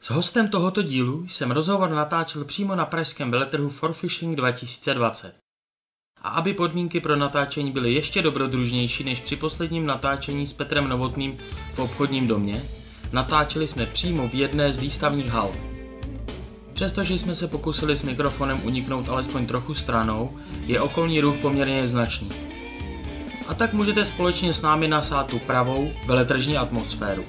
S hostem tohoto dílu jsem rozhovor natáčel přímo na pražském veletrhu For Fishing 2020. A aby podmínky pro natáčení byly ještě dobrodružnější než při posledním natáčení s Petrem Novotným v obchodním domě, natáčeli jsme přímo v jedné z výstavních hal. Přestože jsme se pokusili s mikrofonem uniknout alespoň trochu stranou, je okolní ruch poměrně značný. A tak můžete společně s námi nasát tu pravou veletržní atmosféru.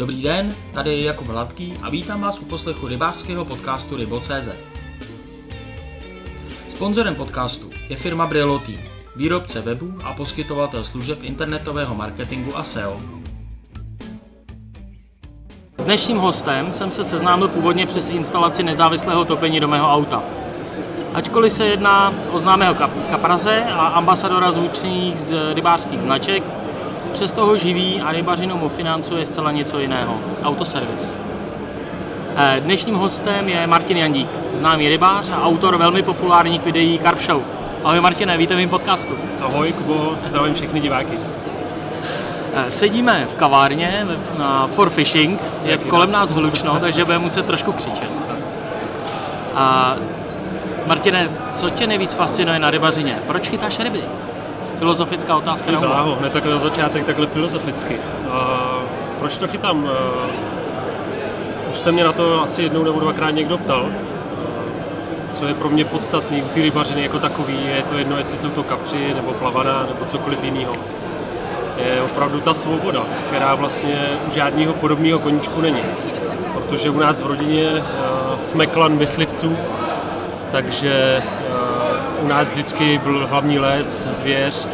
Dobrý den, tady je Jakub Hladký a vítám vás u poslechu rybářského podcastu Rybo.cz. Sponzorem podcastu je firma Brillo Team, výrobce webu a poskytovatel služeb internetového marketingu a SEO. S dnešním hostem jsem se seznámil původně přes instalaci nezávislého topení do mého auta. Ačkoliv se jedná o známého kap- kapraze a ambasadora zvučných z rybářských značek, přes toho živí a rybařinu mu financuje zcela něco jiného. Autoservis. Eh, Dnešním hostem je Martin Jandík, známý rybář a autor velmi populárních videí Carp Show. Ahoj Martine, vítej v mým podcastu. Ahoj Kubo, zdravím všechny diváky. Eh, Sedíme v kavárně na For Fishing, je kolem nás hlučno, takže budeme muset trošku křičet. A Martine, co tě nejvíc fascinuje na rybařině? Proč chytáš ryby? Filozofická otázka. Bláho, hned takhle na začátek, takhle filozoficky. Uh, proč to chytám? Uh, už se mě na to asi jednou nebo dvakrát někdo ptal. Co je pro mě podstatný u té rybařiny jako takový, je to jedno, jestli jsou to kapři, nebo plavaná, nebo cokoliv jiného. Je opravdu ta svoboda, která vlastně u žádného podobného koníčku není. Protože u nás v rodině jsme klan myslivců, takže u nás vždycky byl hlavní les, zvěř,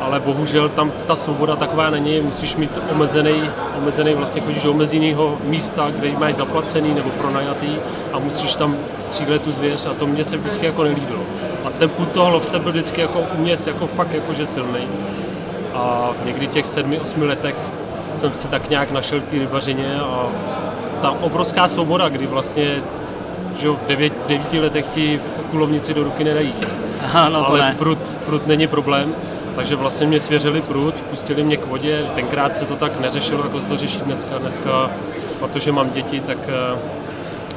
ale bohužel tam ta svoboda taková není, musíš mít omezený, omezený vlastně chodíš do omezeného místa, kde ji máš zaplacený nebo pronajatý a musíš tam střílet tu zvěř a to mě se vždycky jako nelíbilo. A ten půl toho lovce byl vždycky jako u mě jako fakt jakože silný. A někdy těch sedmi, osmi letech jsem si tak nějak našel té rybařině a ta obrovská svoboda, kdy vlastně že v devět, devíti letech ti kulovnici do ruky nedají. Aha, no ale ne. prut, prut není problém, takže vlastně mě svěřili prut, pustili mě k vodě, tenkrát se to tak neřešilo, jako se to řeší dneska. Dneska, protože mám děti, tak eh,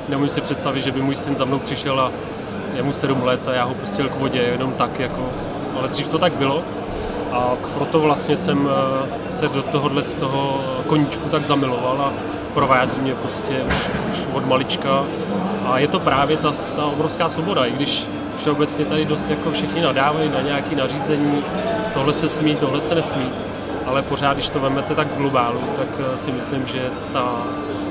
nemůžu si představit, že by můj syn za mnou přišel a je mu 7 let a já ho pustil k vodě jenom tak, jako, ale dřív to tak bylo. A proto vlastně jsem eh, se do tohohle z toho koníčku tak zamiloval a provází mě prostě už, už od malička. A je to právě ta, ta obrovská svoboda, i když všeobecně tady dost jako všichni nadávají na nějaké nařízení, tohle se smí, tohle se nesmí. Ale pořád, když to vezmete tak globálu, tak eh, si myslím, že ta,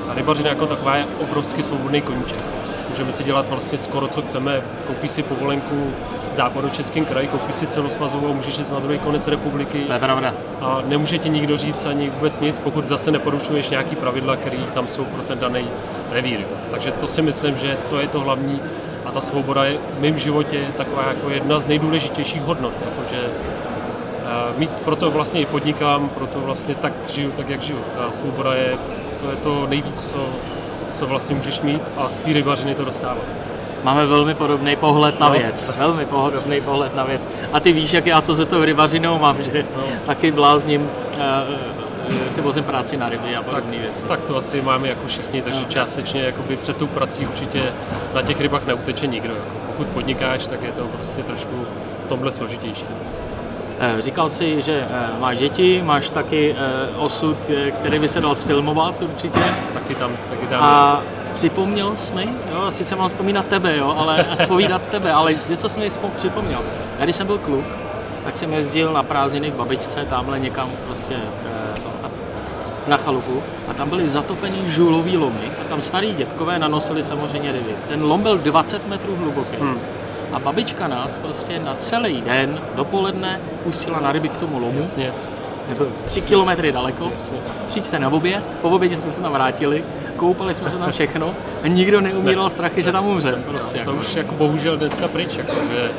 ta rybařina jako taková je obrovsky svobodný koníček. Můžeme si dělat vlastně skoro co chceme. Koupíš si povolenku v západočeském kraji, koupíš si celosvazovou, můžeš jít na druhý konec republiky To je pravda. a nemůže ti nikdo říct ani vůbec nic, pokud zase neporušuješ nějaký pravidla, které tam jsou pro ten daný revír. Takže to si myslím, že to je to hlavní a ta svoboda je v mém životě taková jako jedna z nejdůležitějších hodnot. Jakože eh, mít, proto vlastně i podnikám, proto vlastně tak žiju, tak jak žiju. Ta svoboda je to, je to nejvíc, co, co vlastně můžeš mít a z té rybařiny to dostává. Máme velmi podobný pohled na No. věc. Velmi podobný pohled na věc. A ty víš, jak já to se tou rybařinou mám, že No. taky blázním uh, si vozím práci na ryby a podobné věci. tak to asi máme jako všichni, takže No. částečně jakoby před tou prací určitě na těch rybách neuteče nikdo. Jako. Pokud podnikáš, tak je to prostě trošku v tomhle složitější. Eh, Říkal jsi, že eh, máš děti, máš taky eh, osud, který by se dal sfilmovat určitě. Taky tam, taky tam. A připomněl jsi mi, jo, sice mám vzpomínat tebe, jo, ale a zpovídat tebe, ale něco jsi mi připomněl. Já když jsem byl kluk, tak jsem jezdil na prázdniny k babičce, tamhle někam prostě na chalupu a tam byly zatopený žulový lomy a tam starý dětkové nanosili samozřejmě ryby. Ten lom byl 20 metrů hluboký. Hmm. A babička nás prostě na celý den dopoledne pustila na ryby k tomu lomu. Jasně, Nebyl tři kilometry daleko. jasně. Přijďte na oběd, po obědě jsme se tam vrátili, koupali jsme se tam všechno a nikdo neumíral strachy, že tam umře. Prostě. To Jako. už jako bohužel dneska pryč. Jako, že,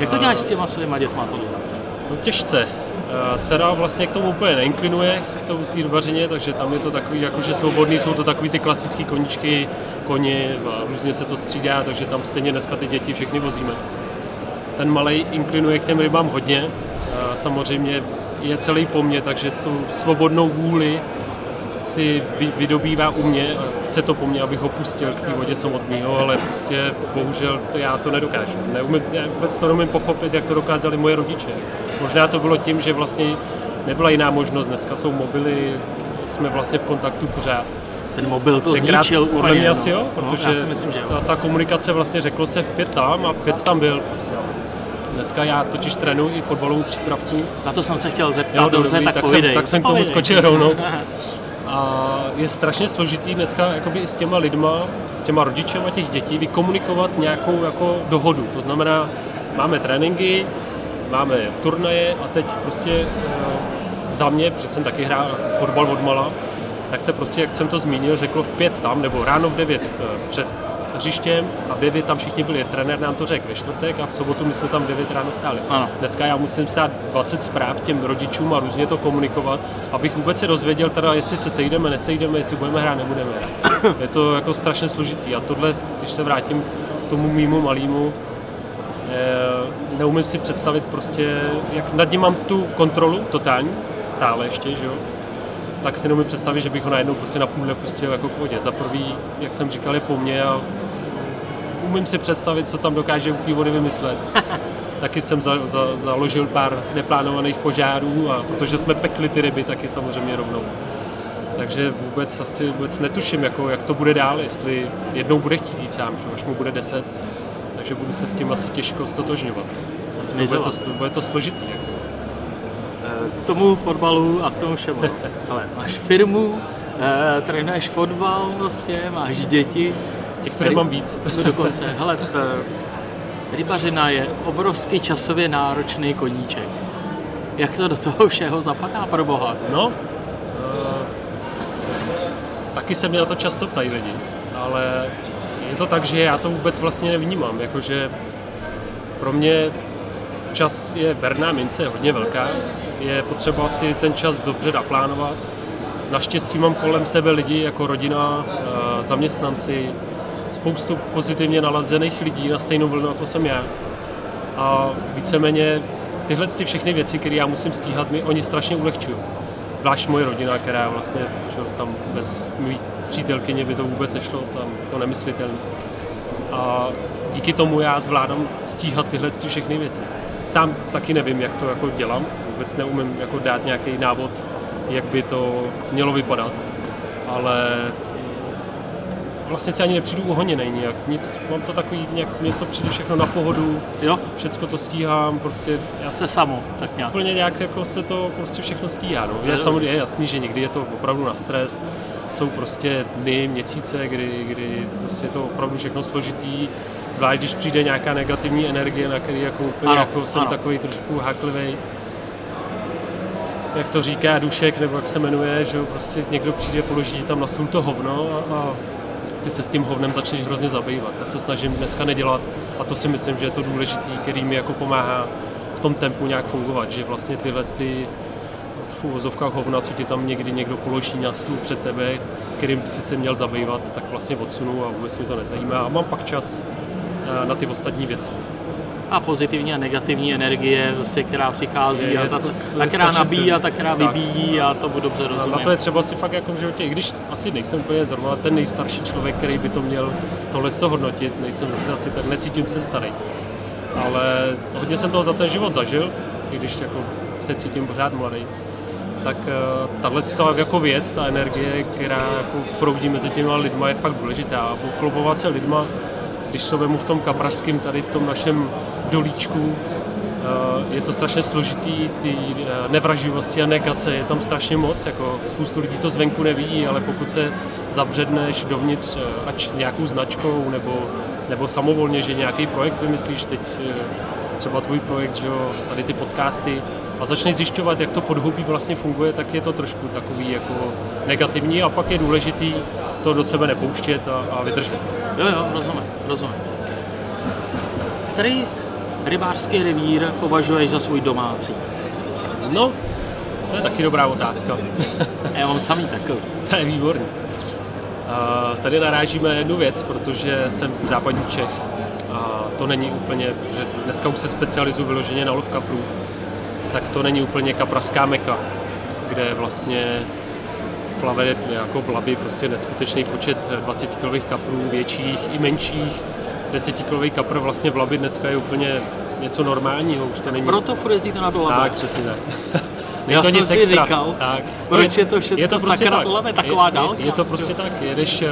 Jak to děláš s těma svýma dětma tohle? No těžce. Eh, Dcera vlastně k tomu úplně neinklinuje, k tomu té rybařině, takže tam je to takový, jakože svobodný, jsou to takový ty klasické koníčky, koně, a různě se to střídá, takže tam stejně dneska ty děti všechny vozíme. Ten malý inklinuje k těm rybám hodně, Eh, samozřejmě je celý po mně, takže tu svobodnou vůli si vy, vydobývá u mě, a chce to po mně, abych ho pustil k té vodě samotného, ale prostě bohužel to já to nedokážu. Neumím, já vůbec to neumím pochopit, jak to dokázali moje rodiče. Možná to bylo tím, že vlastně nebyla jiná možnost, dneska jsou mobily, jsme vlastně v kontaktu pořád. Ten mobil to Tenkrát zničil úplně. mě asi jo, no, protože si myslím, že jo. ta, ta, komunikace vlastně řeklo se v pět tam a v pět tam byl. Prostě. Dneska já totiž trénuji i fotbalovou přípravku. Na to jsem se chtěl zeptat, Jo, dobře, dobrý, tak, tak jsem- tak jsem k tomu skočil rovnou. A je strašně složitý dneska jakoby s těma lidma, s těma rodičema těch dětí vykomunikovat nějakou jako dohodu. To znamená, máme tréninky, máme turnaje a teď prostě eh, za mě, přece jsem taky hrál fotbal od mala, tak se prostě, jak jsem to zmínil, řeklo v pět tam, nebo ráno v devět eh, před hřištěm a v devět tam všichni byli. Trenér nám to řekl ve čtvrtek a v sobotu my jsme tam v devět ráno stáli. Ano. Dneska já musím psát 20 zpráv těm rodičům a různě to komunikovat, abych vůbec se dozvěděl, teda jestli se sejdeme, nesejdeme, jestli budeme hrát, nebudeme. Je to jako strašně složitý a tohle, když se vrátím k tomu mýmu malýmu, eh, neumím si představit prostě, jak nad ním mám tu kontrolu totální, stále ještě, že jo, tak si neumím představit, že bych ho najednou prostě na půl nepustil jako k vodě. Za prvý, jak jsem říkal, je po mně a umím si představit, co tam dokáže u té vody vymyslet. Taky jsem za, za, založil pár neplánovaných požárů a protože jsme pekli ty ryby, taky samozřejmě rovnou. Takže vůbec asi vůbec netuším, jako, jak to bude dál, jestli jednou bude chtít jít sám, že až mu bude 10, takže budu se s tím asi těžko stotožňovat. Asi bude to, bude to složitý. Jako. Eh, K tomu fotbalu a k tomu všemu. Ale máš firmu, eh, trénuješ fotbal, vlastně, máš děti. Těch firm mám víc. No dokonce. Hele, t, rybařina je obrovský časově náročný koníček. Jak to do toho všeho zapadá pro boha? No, uh, taky se mě na to často ptají lidi, ale je to tak, že já to vůbec vlastně nevnímám, jakože pro mě čas je berná mince, je hodně velká, je potřeba si ten čas dobře naplánovat. Naštěstí mám kolem sebe lidi jako rodina, eh, zaměstnanci, spoustu pozitivně nalazených lidí na stejnou vlnu, jako jsem já. A víceméně tyhle ty všechny věci, které já musím stíhat, mi oni strašně ulehčují. Zvlášť moje rodina, která vlastně, že, tam bez mý přítelkyně by to vůbec nešlo, tam to nemyslitelné. A díky tomu já zvládám stíhat tyhle ty všechny věci. Sám taky nevím, jak to jako dělám, vůbec neumím jako dát nějaký návod, jak by to mělo vypadat, ale vlastně si ani nepřijdu uhoněný nějak, nic, mám to takový, nějak, mně to přijde všechno na pohodu, Jo, všecko to stíhám, prostě já se samo, tak nějak. úplně nějak jako se to prostě všechno stíhá. No. Jo. Je samozřejmě jasný, že někdy je to opravdu na stres, jsou prostě dny, měsíce, kdy, kdy prostě je to opravdu všechno složitý, zvlášť když přijde nějaká negativní energie, na který jako úplně Ano, jako jsem ano. takový trošku háklivý. Jak to říká Dušek, nebo jak se jmenuje, že prostě někdo přijde, položí tam na stůl to hovno a, a ty se s tím hovnem začneš hrozně zabývat. To se snažím dneska nedělat a to si myslím, že je to důležitý, který mi jako pomáhá v tom tempu nějak fungovat, že vlastně tyhle ty v uvozovkách hovna, co ti tam někdy někdo položí na stůl před tebe, kterým by si se měl zabývat, tak vlastně odsunu a vůbec mě to nezajímá a mám pak čas na ty ostatní věci. A pozitivní a negativní energie, vlastně, která přichází, Je- je a ta, to- co- to ta která nabíjí a ta, která Tak. vybíjí a to dobře A rozumím. na to je třeba si fakt jako v životě, i když asi nejsem úplně zrovna ten nejstarší člověk, který by to měl tohle to hodnotit, nejsem zase asi tak, necítím se starý. Ale hodně jsem toho za ten život zažil, i když jako se cítím pořád mladý. Tak eh, tahle jako věc, ta energie, která jako proudí mezi těma lidma, je fakt důležitá. A poklubovat se lidma, když to vemu v tom kaprařském, tady v tom našem dolíčku, Eh, je to strašně složitý, ty eh, nevraživosti a negace je tam strašně moc, jako spoustu lidí to zvenku nevidí, ale pokud se zabředneš dovnitř, eh, ať s nějakou značkou, nebo, nebo samovolně, že nějaký projekt vymyslíš, teď třeba tvůj projekt, že tady ty podcasty, a začneš zjišťovat, jak to podhoubí vlastně funguje, tak je to trošku takový jako negativní a pak je důležitý to do sebe nepouštět a, a vydržet. Jo, jo, rozumím, rozumím. Který rybářský revír považuješ za svůj domácí? No, to je taky dobrá otázka. Já mám samý takový. To je výborný. A tady narážíme na jednu věc, protože jsem z západní Čech a to není úplně, že dneska už se specializuju vyloženě na lov kaprů, tak to není úplně kaprařská meka, kde vlastně plave jako v Labi prostě neskutečný počet 20 kilových kaprů, větších i menších. 10 kilový kapr vlastně v Labi dneska je úplně něco normálního, už to není. Proto furt jezdíte na to Labe. Tak, přesně tak. Já to jsem nic si extra. říkal, tak. proč je to všechno je to prostě sakra tak. to Labe, taková je, dálka. Je, je to prostě tak, jedeš, eh,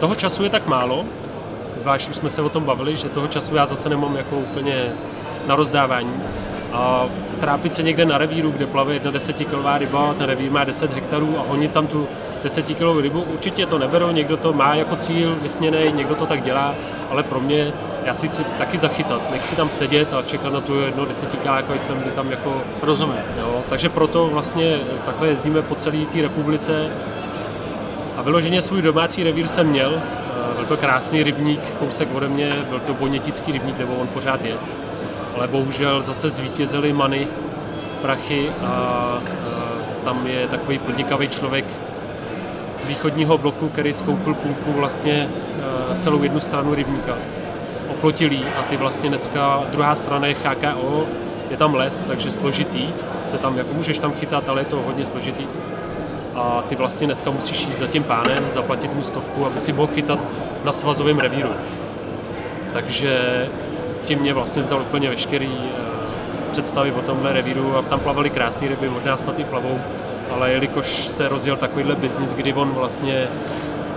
toho času je tak málo, zvlášť už jsme se o tom bavili, že toho času já zase nemám jako úplně na rozdávání. A trápit se někde na revíru, kde plave jedna desetikilová ryba, ten revír má 10 hektarů a honit tam tu desetikilovou rybu, určitě to neberou, někdo to má jako cíl vysněný, někdo to tak dělá, ale pro mě, já si chci taky zachytat, nechci tam sedět a čekat na tu jedno desetikiláka, jsem tam jako Rozumím. Jo, takže proto vlastně takhle jezdíme po celé té republice a vyloženě svůj domácí revír jsem měl. Byl to krásný rybník, kousek ode mě, byl to bonětický rybník, nebo on pořád je. Ale bohužel zase zvítězily many, prachy a tam je takový podnikavý člověk z východního bloku, který skoupil půlku vlastně eh, celou jednu stranu rybníka. Oplotilý a ty vlastně dneska, druhá strana je HKO, je tam les, takže složitý, se tam, jako můžeš tam chytat, ale je to hodně složitý. A ty vlastně dneska musíš jít za tím pánem, zaplatit mu stovku, aby si mohl chytat na svazovém revíru. Takže tím mě vlastně vzal úplně veškerý eh, představy o tomhle revíru a tam plavaly krásné ryby, možná snad i plavou, ale jelikož se rozjel takovýhle biznis, kdy on vlastně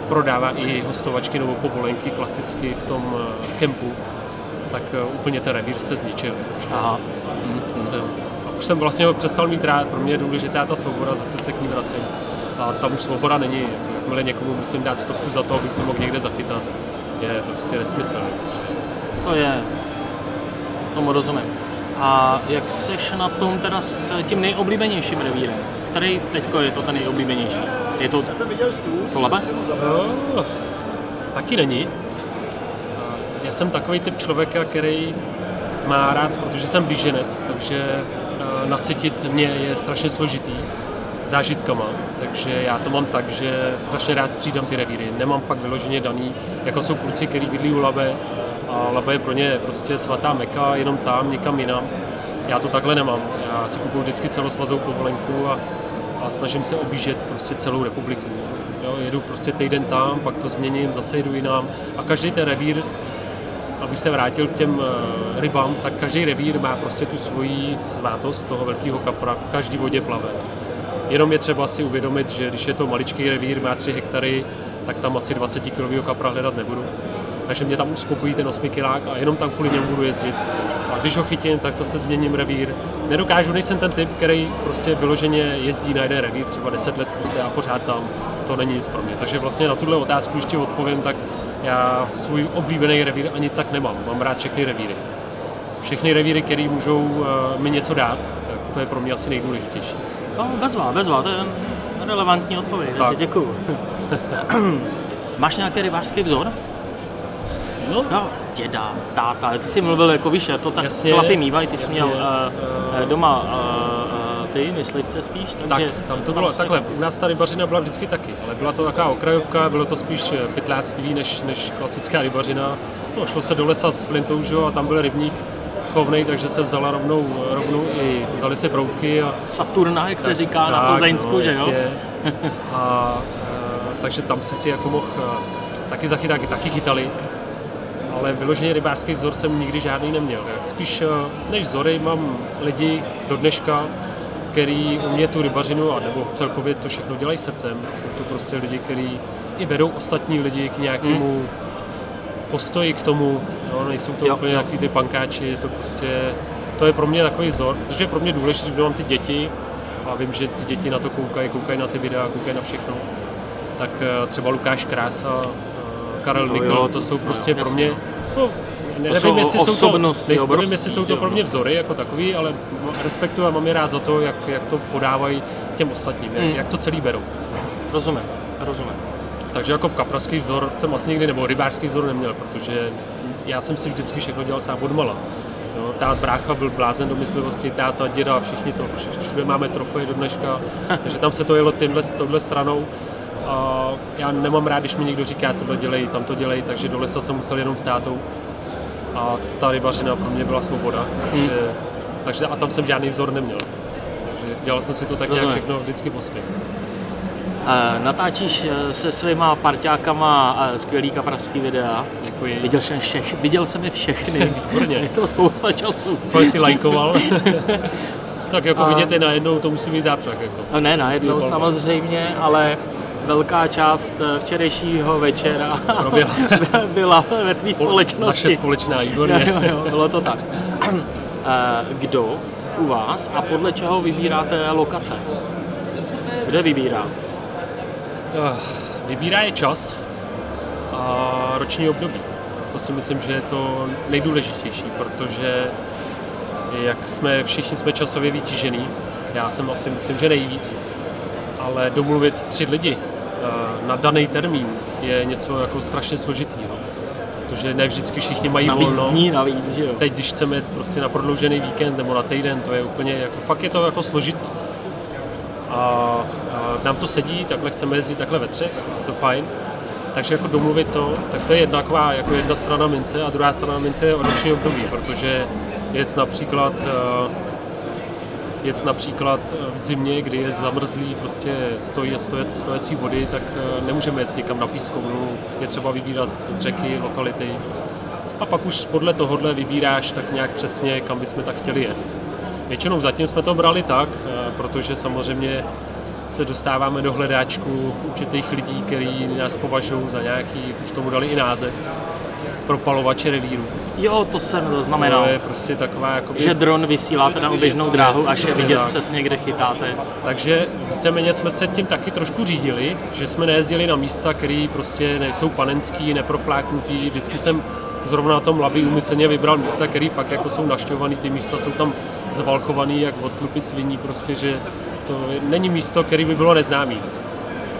prodává i hostovačky nebo povolenky klasicky v tom eh, kempu, tak eh, úplně ten revír se zničil. Aha. To- A už jsem vlastně ho přestal mít rád, pro mě je důležitá ta svoboda, zase se k ní vracím. A tam už svoboda není, jakmile někomu musím dát stovku za to, abych se mohl někde zachytat, je prostě nesmysl. To je, tomu rozumím. A jak seš na tom teda s tím nejoblíbenějším revírem? Který teďko je to ten nejoblíbenější? Je to to Labe? No, taky není. Já jsem takový typ člověka, který má rád, protože jsem blíženec, takže eh, nasytit mě je strašně složitý zážitkama, takže já to mám tak, že strašně rád střídám ty revíry. Nemám fakt vyloženě daný, jako jsou kluci, kteří bydlí u Labe a Labe je pro ně prostě svatá meka, jenom tam, někam jinam. Já to takhle nemám. Já si kupuju vždycky celosvazovou povolenku a, a snažím se objíždět prostě celou republiku. Jo, jedu prostě týden tam, pak to změním, zase jedu jinam a každý ten revír abych se vrátil k těm eh, rybám, tak každý revír má prostě tu svoji svátost toho velkého kapra, v každý vodě plave. Jenom je třeba si uvědomit, že když je to maličký revír, má 3 hektary, tak tam asi 20 kg kapra hledat nebudu. Takže mě tam uspokojí ten 8 kilák a jenom tam kvůli němu budu jezdit. A když ho chytím, tak zase změním revír. Nedokážu, nejsem ten typ, který prostě vyloženě jezdí na jeden revír třeba 10 let kuse a pořád tam. To není nic pro mě. Takže vlastně na tuhle otázku ještě odpovím, tak já svůj oblíbený revír ani tak nemám. Mám rád všechny revíry. Všechny revíry, které můžou uh, mi něco dát, tak to je pro mě asi nejdůležitější. No, bezva, bezva, to je relevantní odpověď, Tak. takže děkuju. Máš nějaký rybářský vzor? No, No, děda, táta, ty jsi mluvil jako víš, to tak Jasně, chlapi mývají, ty jsi jasně. měl uh, Eh, doma uh, uh, ty myslivce spíš, Tak, takže... tam to bylo takhle. U nás ta rybařina byla vždycky taky, ale byla to taková okrajovka, bylo to spíš pytláctví než, než klasická rybařina. No, šlo se do lesa s flintou, že jo, a tam byl rybník chovnej, takže se vzala rovnou, rovnou i, vzali se proutky a Saturna, jak se Tak, říká na tak, Plzeňsku, no, že jo? A, e, takže tam si si jako mohl taky zachytat, taky chytali. Ale vyloženě rybářský vzor jsem nikdy žádný neměl. Spíš e, než vzory mám lidi do dneška, který umě tu rybařinu a nebo celkově to všechno dělají srdcem. Jsou to prostě lidi, kteří i vedou ostatní lidi k nějakému postoji k tomu. No, nejsou to Jo, úplně jo. takový ty pankáči, je to prostě, to je pro mě takový vzor, protože je pro mě důležité, že mám ty děti a vím, že ty děti na to koukají, koukají na ty videa, koukají na všechno. Tak eh, třeba Lukáš Krása, eh, Karel jo, to jsou no, prostě pro jasně. mě, no, nevím, jsou jestli jsou to, nevím, jestli jsou to pro mě no. vzory jako takový, ale respektuju a mám je rád za to, jak, jak to podávají těm ostatním, jak, Hmm. jak to celý berou. Rozumím, rozumím. Takže jako kapraský vzor jsem asi nikdy, nebo rybářský vzor neměl, protože já jsem si vždycky všechno dělal sám odmala. Jo, tát brácha byl blázen do myslivosti, táta, děda, všichni to, vš- všude máme trofeje do dneška, takže tam se to jelo tímhle, touhle stranou. A já nemám rád, když mi někdo říká, tohle dělej, tam to dělej, takže do lesa jsem musel jenom s tátou. A ta rybařina pro mě byla svoboda, takže, takže a tam jsem žádný vzor neměl. Takže dělal jsem si to tak nějak všechno vždycky po svém. Natáčíš eh, se svýma parťákama eh, skvělý kapraský videa. Děkuji. Viděl jsem, všech, viděl jsem je všechny. Výborně. Je to spousta času. Kolik si lajkoval? tak jako A- vidět je najednou, to musí být zápřah. Jako. No Ne najednou samozřejmě, ale velká část eh, včerejšího večera Proběhla. byla ve tvý Spol- společnosti. Naše společná. Jo, jo, bylo to tak. Eh, Kdo u vás a podle čeho vybíráte lokace? Kde vybírá? Ah, Vybírá je čas a roční období. To si myslím, že je to nejdůležitější, protože jak jsme všichni jsme časově vytížený, já jsem asi myslím, že nejvíc, ale domluvit tři lidi eh, na daný termín je něco jako strašně složitýho, protože ne vždycky všichni mají Navíc volno. dní, navíc, že jo? Teď, když chceme jet prostě na prodloužený víkend nebo na týden, to je úplně, jako, fakt je to jako složitý. A, a nám to sedí, takhle chceme jezdit takhle ve třech, je to fajn. Takže jako domluvit to, tak to je jedna jako jedna strana mince a druhá strana mince je roční období, protože jet například eh, jet například eh, v zimě, kdy je zamrzlý, prostě stojí a stoje, stojecí vody, tak eh, nemůžeme jet někam na pískovnu, je třeba vybírat z řeky, lokality. A pak už podle tohohle vybíráš tak nějak přesně, kam bychom tak chtěli jet. Většinou zatím jsme to brali tak, eh, protože samozřejmě se dostáváme do hledáčku určitých lidí, kteří nás považují za nějaký, už tomu dali i název, propalovače revíru. Jo, to jsem zaznamenal. To je prostě taková jako Že dron vysíláte na oběžnou dráhu, až je vidět tak. přesně, kde chytáte. Takže víceméně jsme se tím taky trošku řídili, že jsme nejezdili na místa, které prostě nejsou panenský, neprofláknutý. Vždycky jsem zrovna na tom Labi úmyslně vybral místa, které fakt jako jsou naštěvované, ty místa jsou tam zvalchované jak od tlupy sviní, prostě, že to není místo, které by bylo neznámý.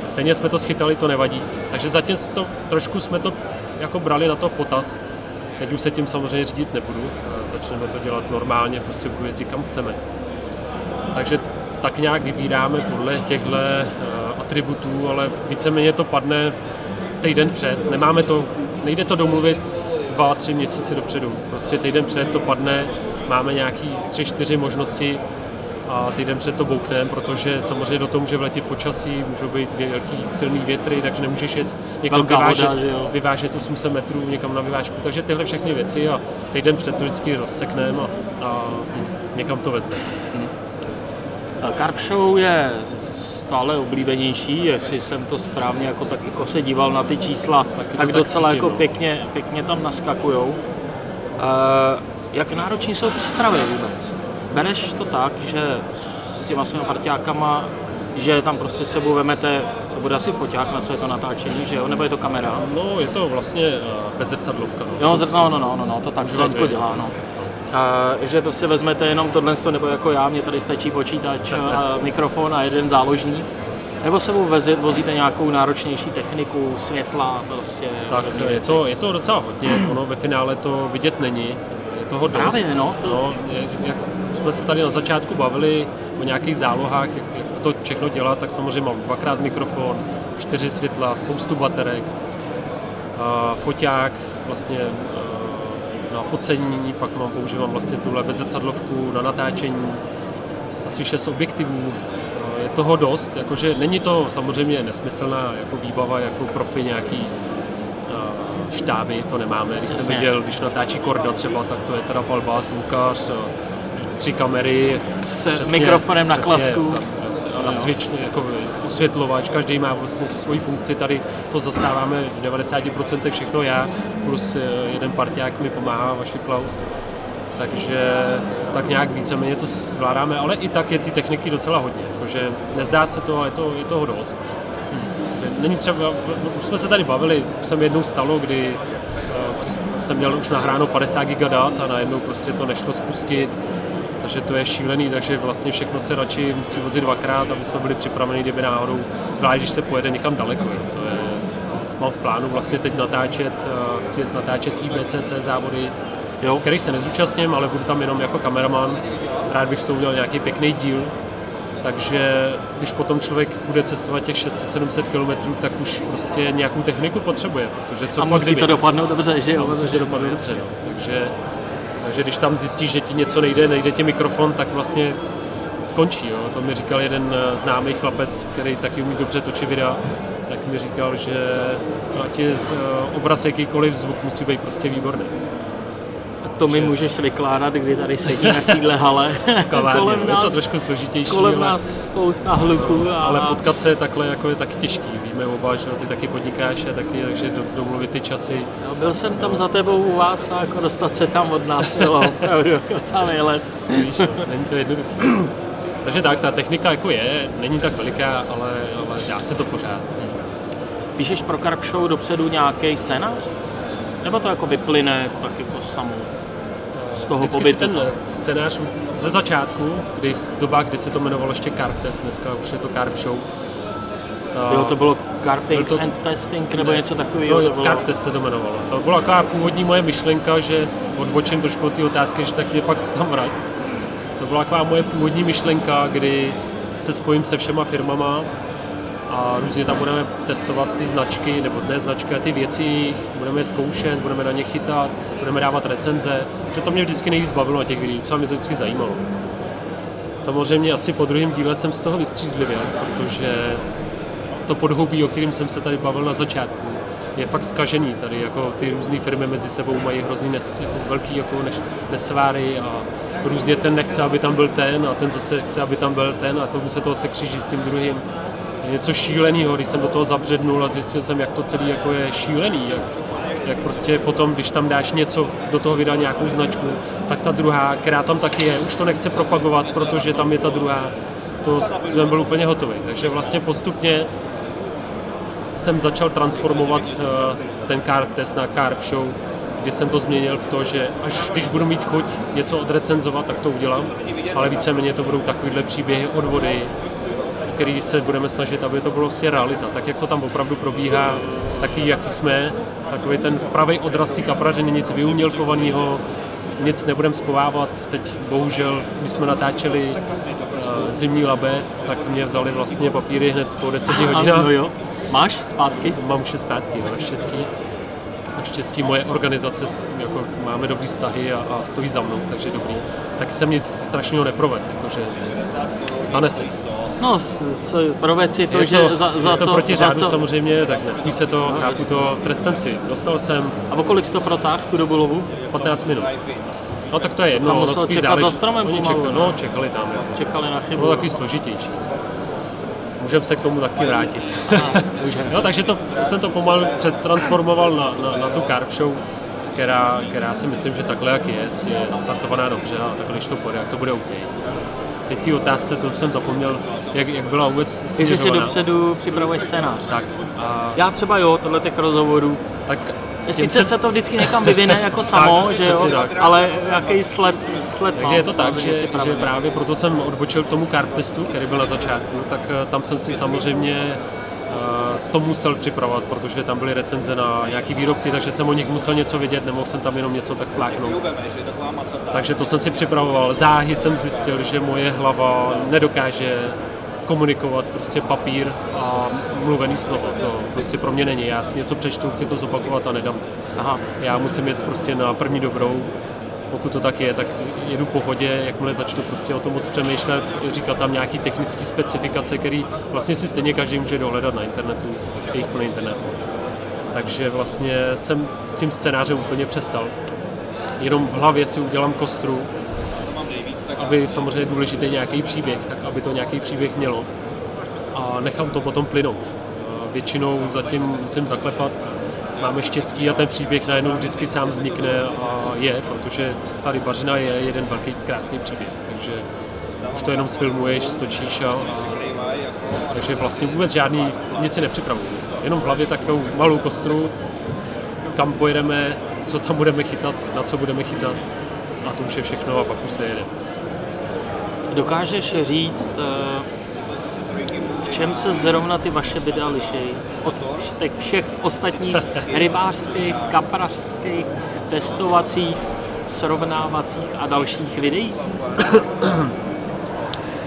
Stejně jsme to schytali, to nevadí. Takže zatím to, trošku jsme to jako brali na to potaz. Teď už se tím samozřejmě řídit nebudu. Začneme to dělat normálně, prostě budu jezdit kam chceme. Takže tak nějak vybíráme podle těchto atributů, ale víceméně to padne týden před. Nemáme to, nejde to domluvit dva, tři měsíce dopředu. Prostě týden před to padne, máme nějaký tři, čtyři možnosti a týden před to boukneme, protože samozřejmě do toho může vletět počasí, můžou být velký silný větry, takže nemůžeš jet někam Velká vyvážet, voda, že jo. vyvážet 800 metrů někam na vyvážku. Takže tyhle všechny věci a týden před to vždycky rozsekneme a, a někam to vezmeme. Carp Show je stále oblíbenější, jestli jsem to správně jako tak jako se díval na ty čísla, Taky tak, tak docela cítím, jako no. pěkně, pěkně tam naskakujou. Uh, jak nároční jsou přípravy vůbec? Bereš to tak, že s těma svými partiákama, že tam prostě s sebou vemete, to bude asi foťák, na co je to natáčení, že jo, nebo je to kamera? No, je to vlastně uh, bezzrcadlovka. No. Jo, zr- no, no, no, no, no, to tak dvě. dělá, no. A, že prostě vezmete jenom tohle, nebo jako já, mě tady stačí počítač a mikrofon a jeden záložník. Nebo sebou vezi, vozíte nějakou náročnější techniku, světla, prostě. Tak podobné je to, je to docela hodně, ono ve finále to vidět není, je toho dost. Právě, no, to- no je, jak jsme se tady na začátku bavili o nějakých zálohách, jak, jak to všechno dělat, tak samozřejmě mám dvakrát mikrofon, čtyři světla, spoustu baterek, foťák, vlastně a, na focení, pak mám, používám vlastně tuhle bezzrcadlovku na natáčení, asi šest objektivů, a je toho dost, jakože není to samozřejmě nesmyslná jako výbava, jako profi nějaký a, štáby, to nemáme. Když jsem viděl, když natáčí Korda třeba, tak to je teda palba, zvukař, tři kamery, S mikrofonem na přesně, Jo. na svěč, jako osvětlovač, každý má vlastně svoji funkci, tady to zastáváme v 90% všechno já, plus eh, jeden parťák mi pomáhá, vaši Klaus. Takže tak nějak víceméně to zvládáme, ale i tak je ty techniky docela hodně, jakože nezdá se to, ale je, to, je toho dost. Že Není třeba, už jsme se tady bavili, už jsem jednou stalo, kdy eh, jsem měl už nahráno 50 giga dat a najednou prostě to nešlo spustit, takže to je šílený, takže vlastně všechno se radši musí vozit dvakrát, aby jsme byli připraveni, kdyby náhodou, zvlášť když se pojede někam daleko. Jo. To je, mám v plánu vlastně teď natáčet, eh, chci jet natáčet IBCC závody, Jo, který se nezúčastním, ale budu tam jenom jako kameraman. Rád bych s udělal nějaký pěkný díl. Takže když potom člověk bude cestovat těch 600-700 km, tak už prostě nějakou techniku potřebuje, protože co a musí kdyby? to dopadnout dobře, že jo? Musí to Protože- dopadnout dobře, no. takže, takže když tam zjistíš, že ti něco nejde, nejde ti mikrofon, tak vlastně skončí. Jo. To mi říkal jeden eh, známý chlapec, který taky umí dobře točit videa, tak mi říkal, že ať je eh, obraz jakýkoliv zvuk musí být prostě výborný. To mi můžeš vykládat, kdy tady sedíme v téhle hale. Kavárně, kolem je to nás, trošku složitější, kolem ale, nás spousta hluku. A... ale potkat se takhle jako je taky těžký. Víme oba, že ty taky podnikáš a taky, takže do, domluvit ty časy. Jo, byl jsem tam za tebou u vás a jako dostat se tam od nás bylo opravdu celý let. Víš, no, není to jednoduché. Takže tak, ta technika jako je, není tak veliká, ale, ale dá se to pořád. Píšeš pro Carp Show dopředu nějaký scénář? Nebo to jako vyplyne tak jako samo z toho Vždycky pobytu? ten scénář ze začátku, kdy dobách, kdy se to jmenovalo ještě Carp Test, dneska už je to Carp Show. Jo, to bylo Carping to- and Testing nebo něco takového. No, to bylo. Carp Test se to jmenovalo. To byla taková původní moje myšlenka, že odbočím trošku od té otázky, že tak mě pak tam vrať. To byla taková moje původní myšlenka, kdy se spojím se všema firmama a různě tam budeme testovat ty značky, nebo ne značky, ty věci jejich, budeme je zkoušet, budeme na ně chytat, budeme dávat recenze, že to mě vždycky nejvíc bavilo na těch videích, co mě to vždycky zajímalo. Samozřejmě asi po druhém díle jsem z toho vystřízlivěl, protože to podhoubí, o kterým jsem se tady bavil na začátku, je fakt skažený. Tady jako ty různé firmy mezi sebou mají hrozný nes, jako velký jako než, nesváry a různě ten nechce, aby tam byl ten a ten zase chce, aby tam byl ten a tomu se toho se kříží s tím druhým. Něco šíleného, když jsem do toho zabřednul a zjistil jsem, jak to celé jako je šílený, jak, jak prostě potom, když tam dáš něco, do toho vydá nějakou značku, tak ta druhá, která tam taky je, už to nechce propagovat, protože tam je ta druhá, to jsem byl úplně hotový. Takže vlastně postupně jsem začal transformovat eh, ten carb test na carb show, kdy jsem to změnil v to, že až když budu mít chuť něco odrecenzovat, tak to udělám, ale víceméně to budou takovýhle příběhy od vody, který se budeme snažit, aby to bylo vlastně realita. Tak jak to tam opravdu probíhá, taky jaký jsme, takový ten pravý odraz té kaprařiny, nic vyumělkovaného, nic nebudem schovávat. Teď bohužel, když jsme natáčeli eh, zimní labe, tak mě vzali vlastně papíry hned po 10 hodinách. Ano, jo. Máš zpátky? Mám už je zpátky, no, naštěstí. Naštěstí moje organizace, jako máme dobrý vztahy a, a stojí za mnou, takže dobrý. Taky jsem nic strašného neprovedl, jakože stane se. No, proved si to, je že za, za je to co, proti za řádu co, samozřejmě, tak nesmí se to, No, chápu to, trest jsem si. Dostal jsem A o kolik to protáhl, tu dobu lovu? 15 minut. No tak to je jedno. Tam musel spíš čekat záleží- za stromem Oni pomalu, čekali, ne? no, čekali tam. Jako. Čekali na chybu. Bylo takový složitější. Můžeme se k tomu taky vrátit. Aha. No, takže to, jsem to pomalu přetransformoval na, na, na tu carb show, která, která si myslím, že takhle jak je, je nastartovaná dobře a takhle, když to půjde, jak to bude OK. Teď ty otázce, to jsem zapomněl, jak, jak byla vůbec Jestli si směřovaná. dopředu připravuješ scénář. Tak, a, Já třeba jo, tohle těch rozhovorů. tak Sice se to vždycky někam vyvine jako samo, Tak, že jo, tak. ale jaký sled, sled Takže mám je to tak, že, že právě proto jsem odbočil k tomu carb testu, který byl na začátku, tak eh, tam jsem si samozřejmě to musel připravovat, protože tam byly recenze na nějaký výrobky, takže jsem o nich musel něco vědět, nemohl jsem tam jenom něco tak fláknout. Takže to jsem si připravoval. Záhy jsem zjistil, že moje hlava nedokáže komunikovat prostě papír a mluvený slovo. To prostě pro mě není. Já si něco přečtu, chci to zopakovat a nedám to. Aha, Já musím jet prostě na první dobrou, pokud to tak je, tak jedu po hodě, jakmile začnu prostě o tom moc přemýšlet, říkat tam nějaký technické specifikace, který vlastně si stejně každý může dohledat na internetu, je jich plný internet. Takže vlastně jsem s tím scénářem úplně přestal. Jenom v hlavě si udělám kostru, aby samozřejmě důležitý nějaký příběh, tak aby to nějaký příběh mělo. A nechám to potom plynout. Většinou zatím musím zaklepat, máme štěstí a ten příběh najednou vždycky sám vznikne a je, protože ta rybařina je jeden velký krásný příběh. Takže už to jenom sfilmuješ, stočíš a, a takže vlastně vůbec žádný, nic si nepřipravuju. Jenom v hlavě takovou malou kostru, kam pojedeme, co tam budeme chytat, na co budeme chytat a to už je všechno a pak už se jede. Dokážeš říct, eh, v čem se zrovna ty vaše videa liší od těch všech ostatních rybářských, kaprařských, testovacích, srovnávacích a dalších videí?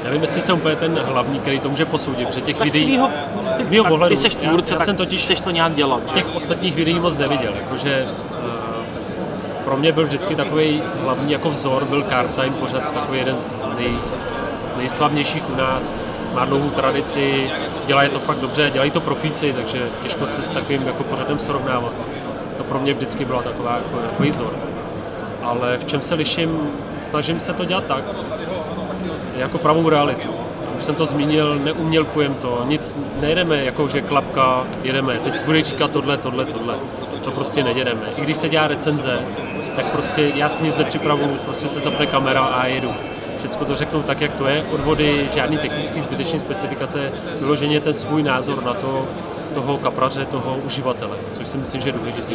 Nevím, jestli jsem úplně ten hlavní, který to může posoudit, protože těch Tak z videí, tvýho, ty, z mýho tak pohledu, ty seš já- tvůrce, já tak jsem totiž- chceš to nějak dělat. že? těch ostatních videí moc neviděl, jakože uh, pro mě byl vždycky takový hlavní jako vzor, byl Car Time, pořád takový jeden z nej, z nejslavnějších u nás, má dlouhou tradici, dělají to fakt dobře, dělají to profíci, takže těžko se s takovým jako pořadem srovnávat. To pro mě vždycky byla taková jako, jako vzor. Ale v čem se liším, snažím se to dělat tak, jako pravou realitu. Už jsem to zmínil, neumělkujem to, nic, nejedeme jako, že klapka, jedeme, teď bude říkat tohle, tohle, tohle. To prostě nejedeme. I když se dělá recenze, tak prostě já si nic nepřipravu, prostě se zapne kamera a jedu. Všechno to řeknu tak, jak to je, odvody, žádný technický zbytečný specifikace, vyloženě ten svůj názor na to, toho kapraře, toho uživatele, což si myslím, že je důležitý.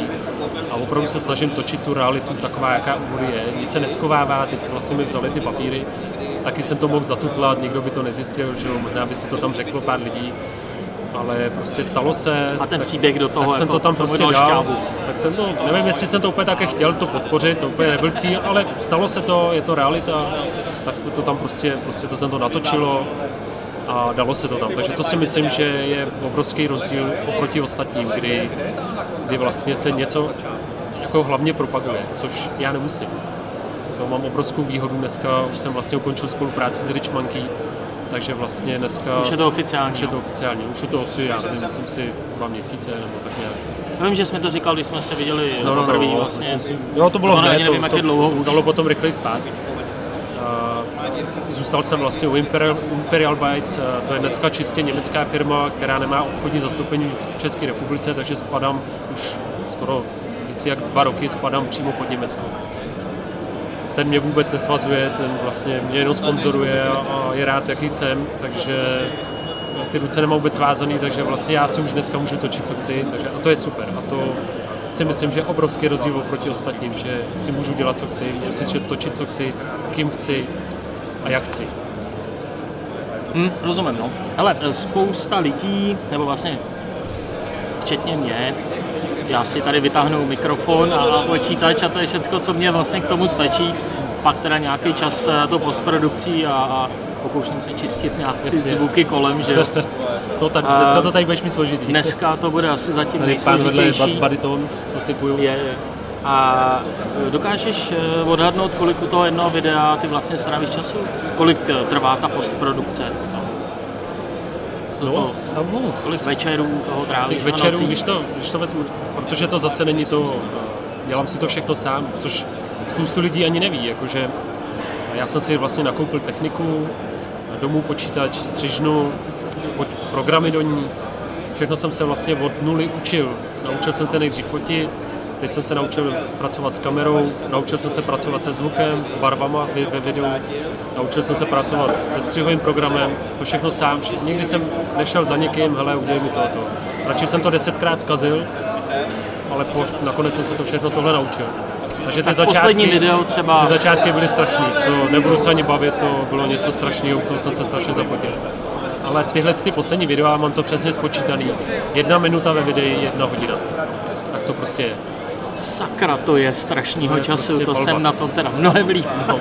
A opravdu se snažím točit tu realitu taková, jaká úvody je. Nic se neskovává, teď vlastně mi vzali ty papíry, taky jsem to mohl zatutlat, nikdo by to nezjistil, že jo, možná by si to tam řeklo pár lidí, ale prostě stalo se. A ten tak, příběh do toho, tak jsem jako to tam prostě dal, šťávu. tak jsem to, nevím, jestli jsem to úplně také chtěl to podpořit, to úplně nebyl cíl, ale stalo se to, je to realita, tak jsme to tam prostě, prostě to jsem to natočilo a dalo se to tam. Takže to si myslím, že je obrovský rozdíl oproti ostatním, kdy, kdy vlastně se něco jako hlavně propaguje, což já nemusím. To mám obrovskou výhodu dneska, už jsem vlastně ukončil spolupráci s Rich Monkey, takže vlastně dneska... Už je to oficiální. Už je to no. oficiální, už je to asi, já nevím, myslím si dva měsíce nebo tak nějak. Já vím, že jsme to říkali, když jsme se viděli No, no, no, poprvé no, vlastně. si, jo, to bylo hned, nevím, jak to, je dlouho to už. vzalo potom rychleji spát. A Zůstal jsem vlastně u Imperial, Imperial Bytes, to je dneska čistě německá firma, která nemá obchodní zastoupení v České republice, takže spadám už skoro víc jak dva roky spadám přímo pod Německo. Ten mě vůbec nesvazuje, ten vlastně mě jenom sponzoruje a, je rád, jaký jsem, takže ty ruce nemám vůbec vázaný, takže vlastně já si už dneska můžu točit, co chci, takže a to je super. A to si myslím, že je obrovský rozdíl oproti ostatním, že si můžu dělat, co chci, můžu si točit, co chci, s kým chci a jak chci. Hm, rozumím, no. Ale spousta lidí, nebo vlastně včetně mě, já si tady vytáhnu mikrofon a, počítač a to je všecko, co mě vlastně k tomu stačí. Pak teda nějaký čas eh, to postprodukcí a, a pokouším se čistit nějaké Jasně. zvuky kolem, že jo. No, tak, dneska to tady budeš mi složitý. Dneska to bude asi zatím Tady nejsložitější. bariton, to typuju. Je, je. A e, dokážeš e, odhadnout, kolik u toho jednoho videa ty vlastně strávíš času? Kolik trvá ta postprodukce? No, to, no, kolik večerů toho trávíš? těch večerů, nocí? když to, když to vezmu, protože to zase není to, eh, dělám si to všechno sám, což spoustu lidí ani neví, jakože já jsem si vlastně nakoupil techniku, domů počítač, střižnu, programy do ní, všechno jsem se vlastně od nuly učil. Naučil jsem se nejdřív fotit, teď jsem se naučil pracovat s kamerou, naučil jsem se pracovat se zvukem, s barvama ve- videu, naučil jsem se pracovat se střihovým programem, to všechno sám. Nikdy jsem nešel za někým, hele, udělej mi tohoto. Radši jsem to desetkrát zkazil, ale po, nakonec jsem se to všechno tohle naučil. Takže ty Tak začátky, poslední video třeba, ty začátky byly strašný, to nebudu se ani bavit, to bylo něco strašného, to jsem se strašně zapotil. Ale tyhle ty poslední videa, mám to přesně spočítaný, jedna minuta ve videu, jedna hodina. Tak to prostě je. Sakra, to je strašného To času, prostě to palba. jsem na tom teda mnohem líp. No.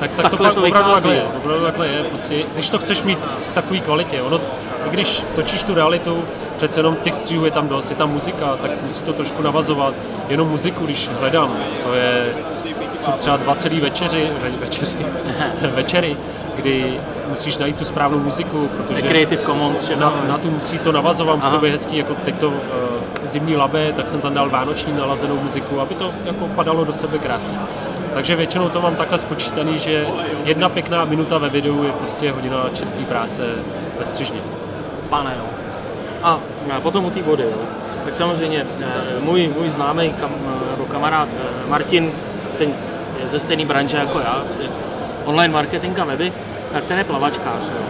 Tak, tak to, Takhle pak to opravdu takhle je. Opravdu takhle je. Prostě, když to chceš mít v takové kvalitě, ono, i když točíš tu realitu, přece jenom těch stříhů je tam dost, je tam muzika, tak musí to trošku navazovat. Jenom muziku, když hledám, to je, jsou třeba dva celý večeři, ve- večeři, večery, kdy musíš najít tu správnou muziku, protože Creative Commons, že na, na tu musí to navazovat, musí to být hezký, jako teď to uh, zimní labe, tak jsem tam dal vánoční nalazenou muziku, aby to jako padalo do sebe krásně. Takže většinou to mám takhle spočítaný, že jedna pěkná minuta ve videu je prostě hodina čistý práce ve střižně. Pane, jo. A potom u té vody, jo. Tak samozřejmě eh, můj, můj známý kam, eh, kamarád Martin, ten je ze stejné branže jako já, že online marketing a weby, tak ten je plavačkář. Jo.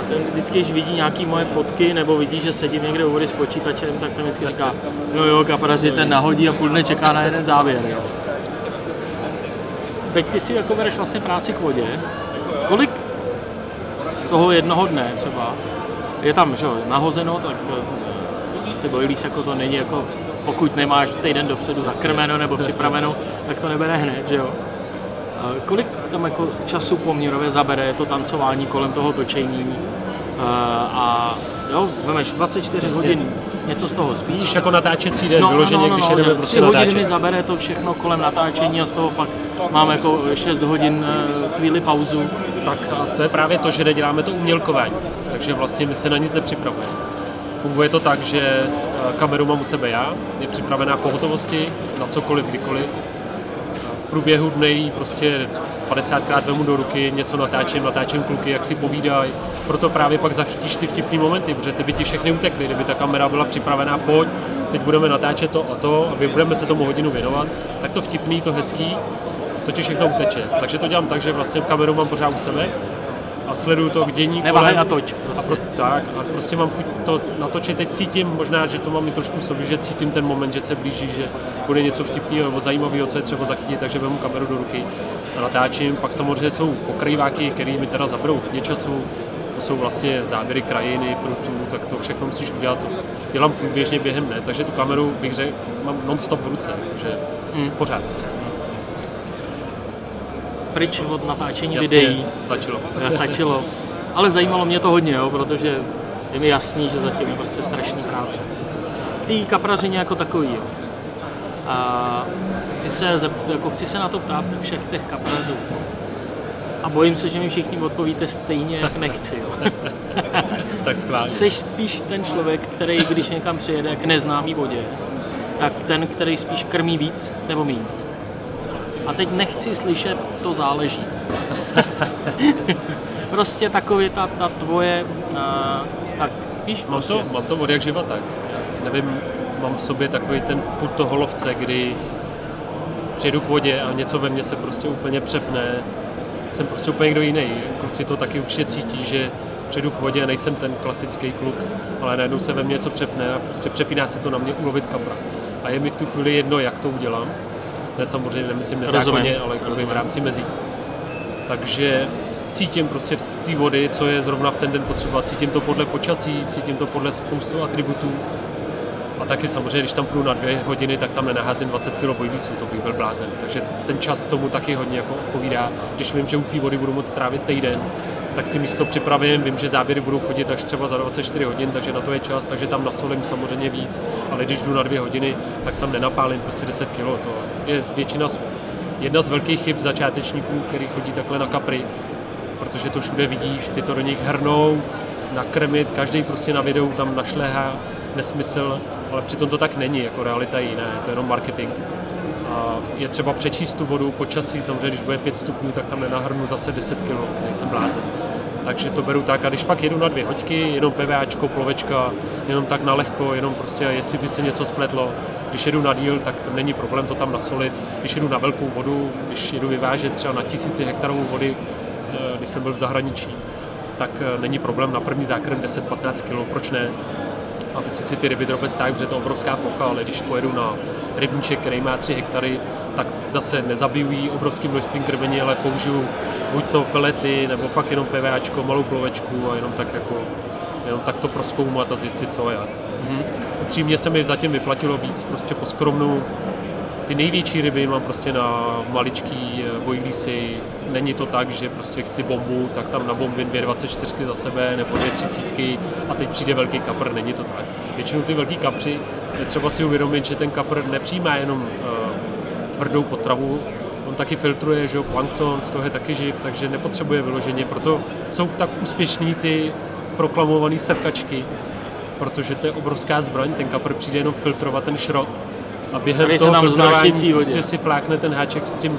A ten vždycky, když vidí nějaké moje fotky, nebo vidí, že sedím někde u vody s počítačem, tak ten vždycky říká, no jo, kapraři, ten nahodí a půl dne čeká na jeden záběr. Jo. Teď ty si jako bereš vlastně práci k vodě. Kolik z toho jednoho dne třeba je tam že jo, nahozeno, tak eh, ty boilies jako to není jako pokud nemáš týden dopředu zakrmeno nebo připraveno, tak to nebere hned, že jo. Kolik tam jako času poměrově zabere to tancování kolem toho točení a Jo, vemeš 24 Jasně. hodin, něco z toho spíš. Jako natáčecí den, vyloženě, když jedeme no, prostě hodiny natáčet. mi zabere to všechno kolem natáčení a z toho pak mám jako 6 hodin eh, chvíli pauzu. Tak a to je právě to, že neděláme to umělkování. Takže vlastně my se na nic nepřipravujeme. Funguje to tak, že eh, kameru mám u sebe já, je připravená po hotovosti, na cokoliv, kdykoliv. Průběhu dne prostě 50krát vemu do ruky, něco natáčím, natáčím kluky, jak si povídají. Proto právě pak zachytíš ty vtipný momenty, protože ty by ti všechny utekly, kdyby ta kamera byla připravená, pojď, teď budeme natáčet to a to a budeme se tomu hodinu věnovat, tak to vtipný, to hezký, to ti všechno uteče. Takže to dělám tak, že vlastně kameru mám pořád u sebe a sleduju to k dění Neváhej kolem. a toč. A Prostě. prostě, tak, a prostě mám to natočit, teď cítím, možná, že to mám i trošku v sobě, že cítím ten moment, že se blíží, že bude něco vtipného nebo zajímavého, co je třeba zachytit, takže vezmu kameru do ruky a natáčím. Pak samozřejmě jsou pokrýváky, které mi teda zaberou hodně času, to jsou vlastně záběry krajiny, prutů, tak to všechno musíš udělat. To dělám průběžně během dne, takže tu kameru bych řekl, mám non-stop v ruce, takže Hmm. pořád. Pryč od natáčení Jasně, videí. stačilo. Stačilo. Ale zajímalo mě to hodně, jo, protože je mi jasný, že zatím je prostě strašný práce. K té kaprařině jako takový. Jo. A chci se, jako chci se na to ptát všech těch kaprařů. A bojím se, že mi všichni odpovíte stejně, jak nechci. Jo. tak schválně. Jsi spíš ten člověk, který, když někam přijede k neznámý vodě, tak ten, který spíš krmí víc nebo míň. A teď nechci slyšet, to záleží. prostě takový ta, ta tvoje, a, tak víš, Mám prostě, to, mám to od jak živa tak. Nevím, mám v sobě takový ten put toho lovce, kdy přijedu k vodě a něco ve mně se prostě úplně přepne. Jsem prostě úplně někdo jiný. Kluci to taky určitě cítí, že přijedu k vodě a nejsem ten klasický kluk, ale najednou se ve mně něco přepne a prostě přepíná se to na mě ulovit kapra. A je mi v tu chvíli jedno, jak to udělám. Ne samozřejmě, nemyslím nezákonně, Rozumím, ale jakoby v rozumím. rámci mezí. Takže cítím prostě z té vody, co je zrovna v ten den potřeba. Cítím to podle počasí, cítím to podle spoustu atributů. A taky samozřejmě, když tam půjdu na dvě hodiny, tak tam nenaházím 20 kg bojlísů, to bych byl blázen. Takže ten čas tomu taky hodně jako odpovídá. Když vím, že u té vody budu moct trávit týden, tak si místo připravím, vím, že záběry budou chodit až třeba za 24 hodin, takže na to je čas, takže tam nasolím samozřejmě víc, ale když jdu na dvě hodiny, tak tam nenapálím prostě 10 kg. To je většina, jedna z velkých chyb začátečníků, který chodí takhle na kapry, protože to všude vidíš, ty to do nich hrnou, nakrmit, každý prostě na videu tam našléhá nesmysl, ale přitom to tak není, jako realita je jiná, je to jenom marketing. A je třeba přečíst tu vodu, počasí, samozřejmě, když bude 5 stupňů, tak tam nenahrnu zase 10 kg, nejsem blázen. Takže to beru tak a když fakt jedu na dvě hoďky, jenom PVAčko, plovečka, jenom tak na lehko, jenom prostě jestli by se něco spletlo. Když jedu na díl, tak není problém to tam nasolit. Když jedu na velkou vodu, když jedu vyvážet třeba na tisíci hektarovou vody, eh, když jsem byl v zahraničí, tak eh, není problém na první zákrm 10-15 kg, proč ne? Aby si si ty ryby drobec stály, protože je to obrovská plocha, ale když pojedu na rybníček, který má 3 hektary, tak zase nezabijují obrovským množstvím krmení, ale použiju buď to pelety, nebo fakt jenom PVAčko, malou plovečku a jenom tak jako jenom tak to proskoumat a zjistit, co a jak. Mhm. Upřímně se mi zatím vyplatilo víc prostě po skromnu. Ty největší ryby mám prostě na maličký eh, bojlísy. Není to tak, že prostě chci bombu, tak tam nabombím dvě 24 za sebe nebo dvě třicítky a teď přijde velký kapr, není to tak. Většinou ty velký kapři, je třeba si uvědomit, že ten kapr nepřijímá jenom uh, tvrdou potravu, on taky filtruje, že jo, plankton, z toho je taky živ, takže nepotřebuje vyloženě, proto jsou tak úspěšní ty proklamované srkačky, protože to je obrovská zbraň, ten kapr přijde jenom filtrovat ten šrot a během se toho nám prostě si flákne ten háček s tím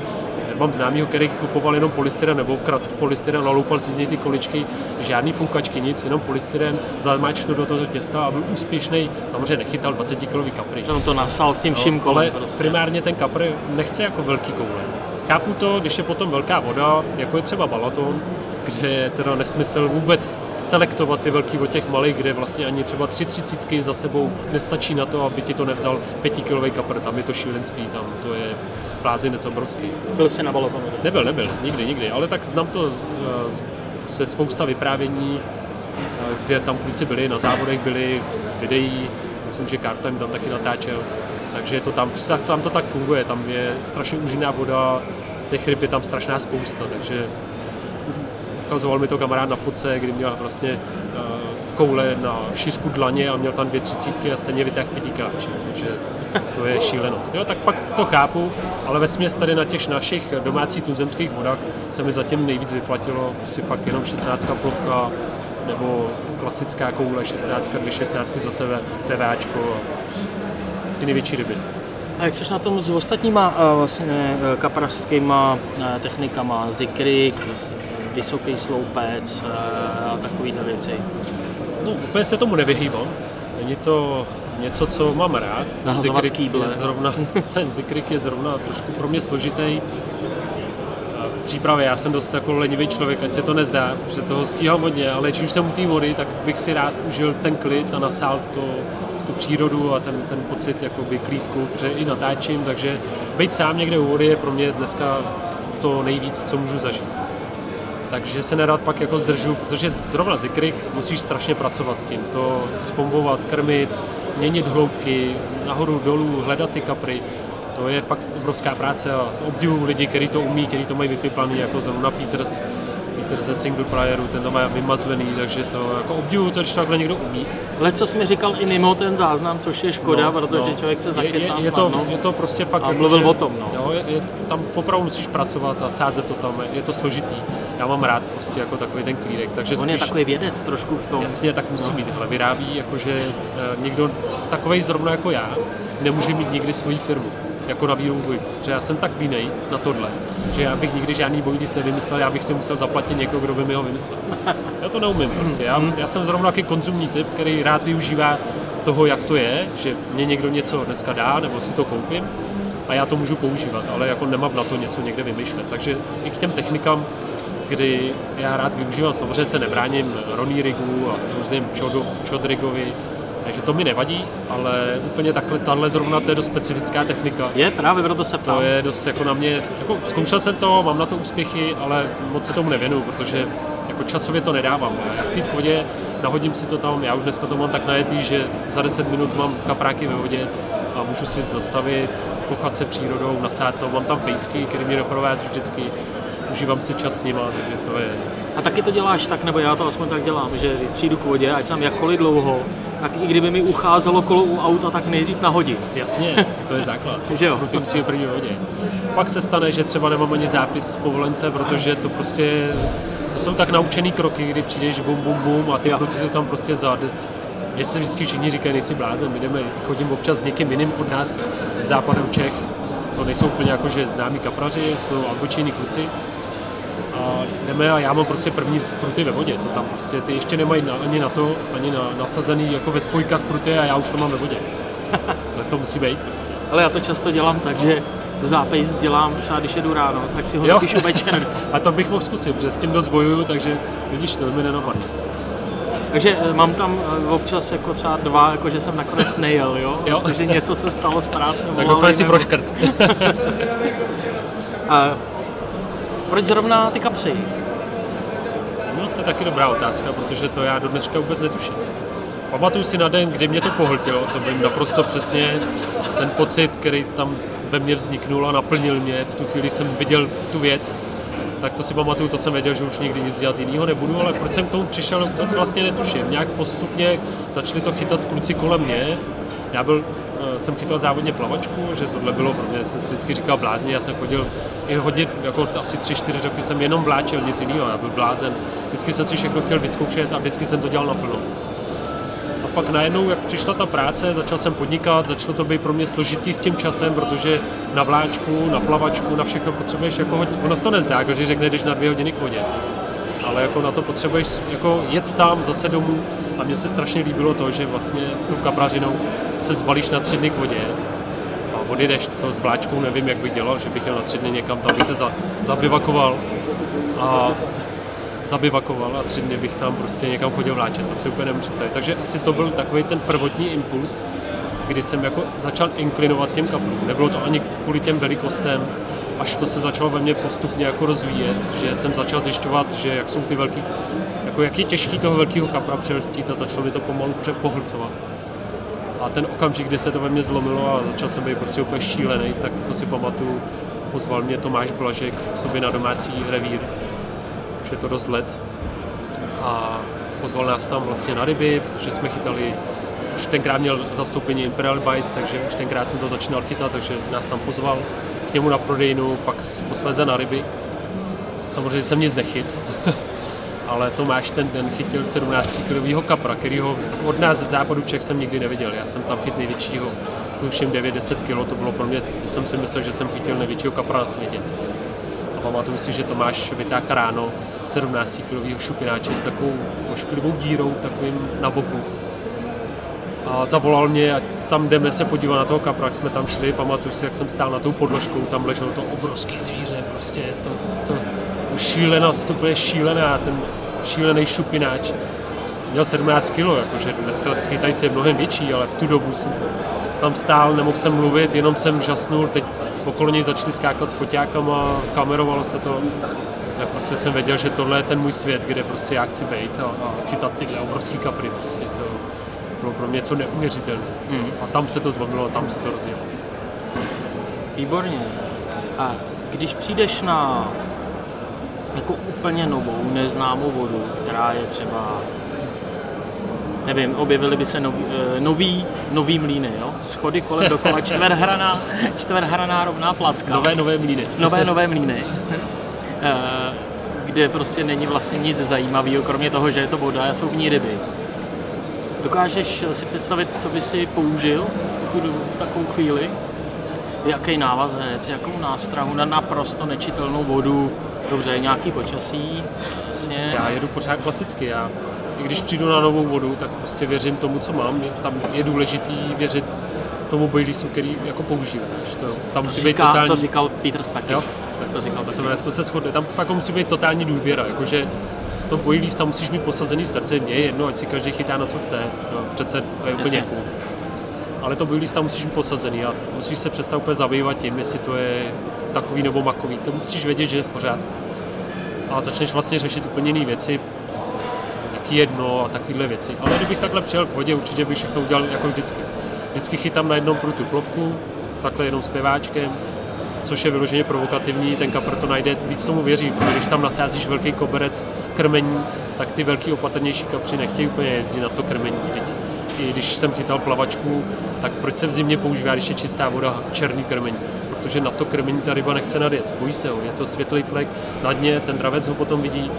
Mám známýho, který kupoval jenom polystyren nebo krat polystyren, naloupal si z něj ty količky, žádný foukačky, nic, jenom polystyren, zamáč to do toho těsta a byl úspěšný. Samozřejmě nechytal 20 kilový kapry. Jsem to nasal s tím vším No, kolem. ale prostě. primárně ten kapr nechce jako velký koule. Chápu to, když je potom velká voda, jako je třeba Balaton, kde je teda nesmysl vůbec selektovat ty velký od těch malých, kde vlastně ani třeba tři třicítky za sebou nestačí na to, aby ti to nevzal pětikilový kapr, tam je to šílenství, tam to je blázinec obrovský. Byl jsi na balotonu. Nebyl, nebyl, nikdy, nikdy, ale tak znám to eh, z- ze spousta vyprávění, eh, kde tam kluci byli, na závodech byli, z videí, myslím, že Kartem tam taky natáčel, takže je to tam, prostě tam to tak funguje, tam je strašně úžinná voda, těch ryb je tam strašná spousta, takže ukazoval mi to kamarád na fotce, kdy měl vlastně uh, koule na šířku dlaně a měl tam dvě třicítky a stejně vytáhl pětikáč. Takže to je šílenost. Jo, tak pak to chápu, ale ve směs tady na těch našich domácích tuzemských vodách se mi zatím nejvíc vyplatilo si fakt jenom 16 plovka nebo klasická koule 16, dvě 16 zase ve PVAčko ty největší ryby. A jak jsi na tom s ostatníma uh, vlastně uh, kaprařskýma uh, technikama, zikry, vysoký sloupec a takovýhle věci? No, úplně se tomu nevyhýbám. Není to něco, co mám rád. Nahazovat je zrovna, ten zikrik je zrovna trošku pro mě složitý. V přípravě já jsem dost jako lenivý člověk, ať se to nezdá, protože toho stíhám hodně, ale když už jsem u té vody, tak bych si rád užil ten klid a nasál to, tu přírodu a ten, ten pocit jakoby klídku, protože i natáčím, takže být sám někde u vody je pro mě dneska to nejvíc, co můžu zažít. Takže se nerad pak jako zdržu, protože zrovna zikrik musíš strašně pracovat s tím, to spombovat, krmit, měnit hloubky, nahoru, dolů, hledat ty kapry. To je fakt obrovská práce a obdivuju lidi, kteří to umí, kteří to mají vypiplaný, jako zrovna Peters, Peter ze single playeru, ten to má vymazlený, takže to jako obdivuju to, když takhle někdo umí. Ale co jsi mi říkal i mimo ten záznam, což je škoda, no, protože no. člověk se zakecá je, je, je, to, je to prostě fakt... A jako, mluvil že, o tom, no. Jo, je, je, tam opravdu musíš pracovat a sázet to tam, je to složitý. Já mám rád prostě jako takový ten klídek, takže On spíš, je takový vědec trošku v tom. Jasně, tak musí no. mít, ale vyrábí, jakože e, někdo takový zrovna jako já, nemůže mít nikdy svoji firmu jako na výrobu bojíc. Protože já jsem tak vinej na tohle, že já bych nikdy žádný bojíc nevymyslel, já bych si musel zaplatit někoho, kdo by mi ho vymyslel. Já to neumím prostě. Já, já jsem zrovna taky konzumní typ, který rád využívá toho, jak to je, že mě někdo něco dneska dá, nebo si to koupím a já to můžu používat, ale jako nemám na to něco někde vymýšlet. Takže i k těm technikám, kdy já rád využívám, samozřejmě se nebráním Ronnie rigu a různým Chodrigovi, takže to mi nevadí, ale úplně takhle, tahle zrovna to je dost specifická technika. Je, právě proto se ptám. To je dost jako na mě, jako zkoušel jsem to, mám na to úspěchy, ale moc se tomu nevěnu, protože jako časově to nedávám. Já chci jít k vodě, nahodím si to tam, já už dneska to mám tak najetý, že za 10 minut mám kapráky ve vodě a můžu si zastavit, kochat se přírodou, nasát to, mám tam pejsky, který mě doprovází vždycky, užívám si čas s nima, takže to je... A taky to děláš tak, nebo já to aspoň tak dělám, že přijdu k vodě, ať jsem jakkoliv dlouho, tak i kdyby mi ucházelo kolo u auta, tak nejdřív nahodím. Jasně, to je základ. že jo? Ty musí první vodě. Pak se stane, že třeba nemám ani zápis povolence, protože to prostě, to jsou tak naučený kroky, kdy přijdeš bum, bum, bum a ty kluci jsou tam prostě zad. Mně se vždycky všichni říkají, nejsi blázen, my jdeme, chodím občas s někým jiným od nás z západem Čech, to nejsou úplně jako, že známí kapraři, jsou obyčejní kluci, a jdeme a já mám prostě první pruty ve vodě. To tam prostě ty ještě nemají na, ani na to, ani na, nasazený jako ve spojkách pruty a já už to mám ve vodě. Ale to musí být prostě. Ale já to často dělám tak, že zápis dělám třeba, když jedu ráno, tak si ho zapíšu večer. a to bych mohl zkusit, protože s tím dost bojuju, takže vidíš, to mi nenapadne. Takže eh, mám tam eh, občas jako třeba dva, jako že jsem nakonec nejel, jo? jo? že něco se stalo s práce. Tak doufám si proškrt. a proč zrovna ty kapři? No to je taky dobrá otázka, protože to já do dneška vůbec netuším. Pamatuju si na den, kdy mě to pohltilo, to vím naprosto přesně, ten pocit, který tam ve mně vzniknul a naplnil mě v tu chvíli, jsem viděl tu věc, tak to si pamatuju, to jsem věděl, že už nikdy nic dělat jiného nebudu, ale proč jsem k tomu přišel, vůbec vlastně netuším. Nějak postupně začali to chytat kluci kolem mě. Já byl Eh, jsem chytal závodně plavačku, že tohle bylo pro mě, jsem si vždycky říkal blázně, já jsem chodil i hodně, jako asi tři, čtyři roky jsem jenom vláčel, nic jiného, já byl blázen. Vždycky jsem si všechno chtěl vyzkoušet a vždycky jsem to dělal naplno. A pak najednou, jak přišla ta práce, začal jsem podnikat, začalo to být pro mě složitý s tím časem, protože na vláčku, na plavačku, na všechno potřebuješ jako hodně, ono se to nezdá, že řekne, jdeš na dvě hodiny k vodě ale jako na to potřebuješ jako jet tam zase domů a mně se strašně líbilo to, že vlastně s tou kaprařinou se zbalíš na tři dny k vodě a odjedeš to s vláčkou, nevím, jak bych dělal, že bych jel na tři dny někam, tam bych se za, zabivakoval a zabivakoval a tři dny bych tam prostě někam chodil vláčet, to si úplně nemůžu. Takže asi to byl takový ten prvotní impuls, kdy jsem jako začal inklinovat těm kaprům. Nebylo to ani kvůli těm velikostem, až to se začalo ve mně postupně jako rozvíjet, že jsem začal zjišťovat, že jak jsou ty velký, jako jak je těžký toho velkého kapra převrstit a začalo mi to pomalu pohlcovat. A ten okamžik, kdy se to ve mně zlomilo a začal jsem být prostě úplně šílený, tak to si pamatuju, pozval mě Tomáš Blažek k sobě na domácí revír, už je to dost let. A pozval nás tam vlastně na ryby, protože jsme chytali už tenkrát měl zastoupení Imperial Bites, takže už tenkrát jsem to začínal chytat, takže nás tam pozval němu na prodejnu, pak posléze na ryby. Samozřejmě jsem nic nechyt, ale Tomáš ten den chytil 17 kilového kapra, kterýho od nás ze západu Čech jsem nikdy neviděl. Já jsem tam chytil největšího, tuším 9-10 kg, to bylo pro mě, jsem si myslel, že jsem chytil největšího kapra na světě. A pamatuju si, že Tomáš vytáhl ráno 17 kilového šupináče s takovou ošklivou dírou, takovým na boku a zavolal mě a tam jdeme se podívat na toho kapra, jak jsme tam šli, pamatuju si, jak jsem stál na tou podložkou, tam leželo to obrovský zvíře, prostě to, to, šílenost, to bude šílená, ten šílený šupináč. Měl 17 kg, jakože dneska schytají se mnohem větší, ale v tu dobu jsem tam stál, nemohl jsem mluvit, jenom jsem žasnul, teď okolo něj začali skákat s foťákama, kamerovalo se to. Já prostě jsem věděl, že tohle je ten můj svět, kde prostě já chci být a, a chytat tyhle obrovský kapry. Prostě to, bylo pro mě něco neuvěřitelné. Hmm. A tam se to zbavilo, tam se to rozjelo. Výborně. A když přijdeš na jako úplně novou, neznámou vodu, která je třeba nevím, objevily by se nový, eh, nový, nový mlíny, jo? Schody kolem dokola, čtverhraná, čtverhraná rovná placka. Nové, nové mlíny. Nové, nové mlíny. Eh, kde prostě není vlastně nic zajímavého, kromě toho, že je to voda a jsou v ní ryby. Dokážeš si představit, co by si použil v, tu, v takovou chvíli? Jaký návazec, jakou nástrahu na naprosto nečitelnou vodu, dobře, nějaký počasí, jasně. Já jedu pořád klasicky, já i když přijdu na novou vodu, tak prostě věřím tomu, co mám. Tam je důležitý věřit tomu bojlisu, který jako používám. To, tam to, musí říká, být totální... to říkal Peters taky. Jo? Tak to říkal taky. Jsme se shodli. Tam pak musí být totální důvěra, jakože to boilies tam musíš mít posazený srdce, mě je jedno, ať si každý chytá na co chce, to přece to je úplně cool. Ale to boilies tam musíš mít posazený a musíš se přestat úplně zabývat tím, jestli to je takový nebo makový. To musíš vědět, že je v pořádku. A začneš vlastně řešit úplně jiné věci, jaký jedno a takovéhle věci. Ale kdybych takhle přijel k vodě, určitě bych všechno udělal jako vždycky. Vždycky chytám na jednom prutu plovku, takhle jenom s peváčkem, což je vyloženě provokativní, ten kapr to najde, víc tomu věří, když tam nasázíš velký koberec krmení, tak ty velký opatrnější kapři nechtějí úplně jezdit na to krmení. Teď, I když jsem chytal plavačku, tak proč se v zimě používá, když je čistá voda, černý krmení? Protože na to krmení ta ryba nechce nadjet, bojí se ho, je to světlý flek na dně, ten dravec ho potom vidí,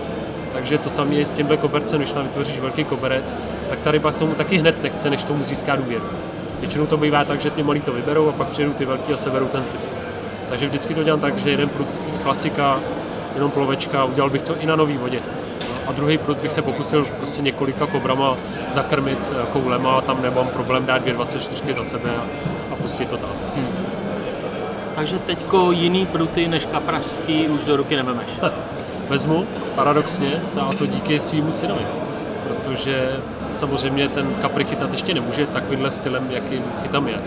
takže to samé je s tímhle kobercem, když tam vytvoříš velký koberec, tak ta ryba k tomu taky hned nechce, než tomu získá důvěru. Většinou to bývá tak, že ty malí to vyberou a pak přijedou ty velký a seberou ten zbytek. Takže vždycky to dělám tak, že jeden prut klasika, jenom plovečka, udělal bych to i na nový vodě. A druhý prut bych se pokusil prostě několika kobrama zakrmit koulema a tam nemám problém dát 24 za sebe a, a pustit to tam. Hmm. Takže teďko jiný pruty než kaprařský už do ruky nevemeš? Vezmu, paradoxně, a to díky svýmu synovi. Protože samozřejmě ten kapry chytat ještě nemůže takovýmhle stylem, jakým chytám já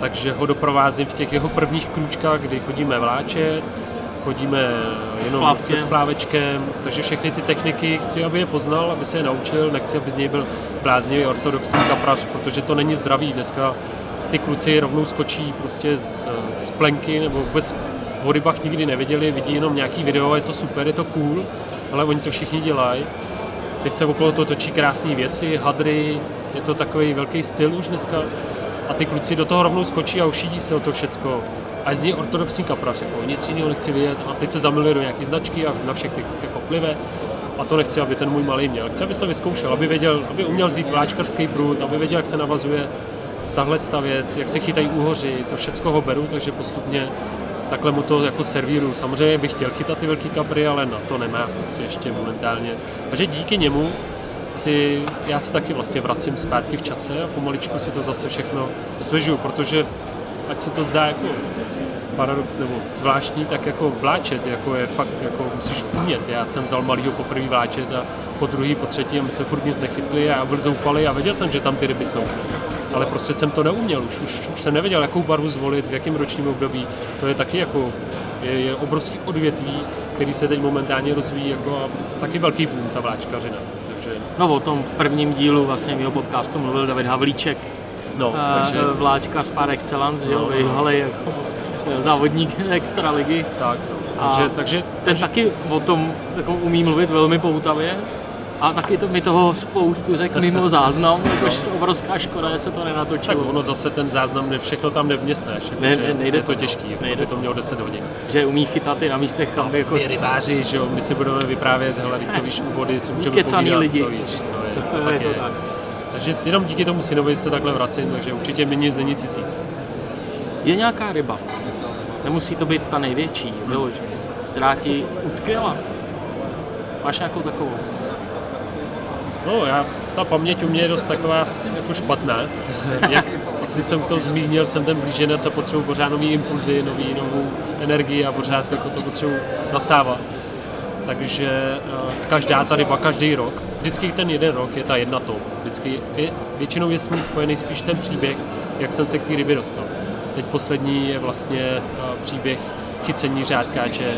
takže ho doprovázím v těch jeho prvních krůčkách, kdy chodíme vláčet, chodíme jenom se splávečkem, takže všechny ty techniky chci, aby je poznal, aby se je naučil, nechci, aby z něj byl bláznivý ortodoxní kaprař, protože to není zdravý. Dneska ty kluci rovnou skočí prostě z, z plenky nebo vůbec o rybách nikdy neviděli, vidí jenom nějaký video, je to super, je to cool, ale oni to všichni dělají. Teď se okolo toho točí krásné věci, hadry, je to takový velký styl už dneska a ty kluci do toho rovnou skočí a ušidí se o to všecko. A je z něj ortodoxní kaprař, jako nic jiného nechci vidět a teď se zamiluje do nějaký značky a na všechny jako plive a to nechci, aby ten můj malý měl. Chci, aby to vyzkoušel, aby věděl, aby uměl vzít vláčkarský prut, aby věděl, jak se navazuje tahle ta věc, jak se chytají úhoři, to všechno ho beru, takže postupně takhle mu to jako servíru. Samozřejmě bych chtěl chytat ty velký kapry, ale na to nemá prostě ještě momentálně. Takže díky němu si, já se taky vlastně vracím zpátky v čase a pomaličku si to zase všechno zvežuju, protože ať se to zdá jako paradox nebo zvláštní, tak jako vláčet jako je fakt, jako musíš umět. Já jsem vzal malýho poprvé vláčet a po druhý, po třetí a my jsme furt nic nechytli a já byl zoufalý a věděl jsem, že tam ty ryby jsou. Ale prostě jsem to neuměl, už, už, už jsem nevěděl, jakou barvu zvolit, v jakém ročním období. To je taky jako, je, je obrovský odvětví, který se teď momentálně rozvíjí jako a taky velký boom, ta vláčkařina. Takže... No o tom v prvním dílu vlastně mého podcastu mluvil David Havlíček, no, takže... vláčkař par excellence, no, že jo, no. jako závodník extraligy. Tak, takže, takže, ten takže... taky o tom jako umí mluvit velmi poutavě. A taky to mi toho spoustu řekl mimo záznam, jakož obrovská škoda, že se to Tak nenatočilo. ono zase ten záznam, ne všechno tam nevměstneš. jako, Ne, ne, nejde je to to. těžký, jako Nejde by to mělo 10 hodin. Že umí chytat i na místech, kam by jako... I rybáři, že jo, my si budeme vyprávět, hele, to víš, úvody si můžeme povídat, lidi. to víš, to je, to, To tak je to je. tak. Takže jenom díky tomu synovi se takhle vracím, takže určitě mi nic není cizí. Je nějaká ryba, nemusí to být ta největší, vyloženě, která ti utkvěla. Máš nějakou takovou? No, já, ta paměť u mě je dost taková jako špatná. Jak asi jsem to zmínil, jsem ten blíženec a potřebuji pořád nový impulzy, nový, novou energii a pořád jako to potřebuji nasávat. Takže eh, každá ta ryba, každý rok, vždycky ten jeden rok je ta jedna top. Vždycky je, většinou je s ní spojený spíš ten příběh, jak jsem se k té rybě dostal. Teď poslední je vlastně eh, příběh chycení řádkáče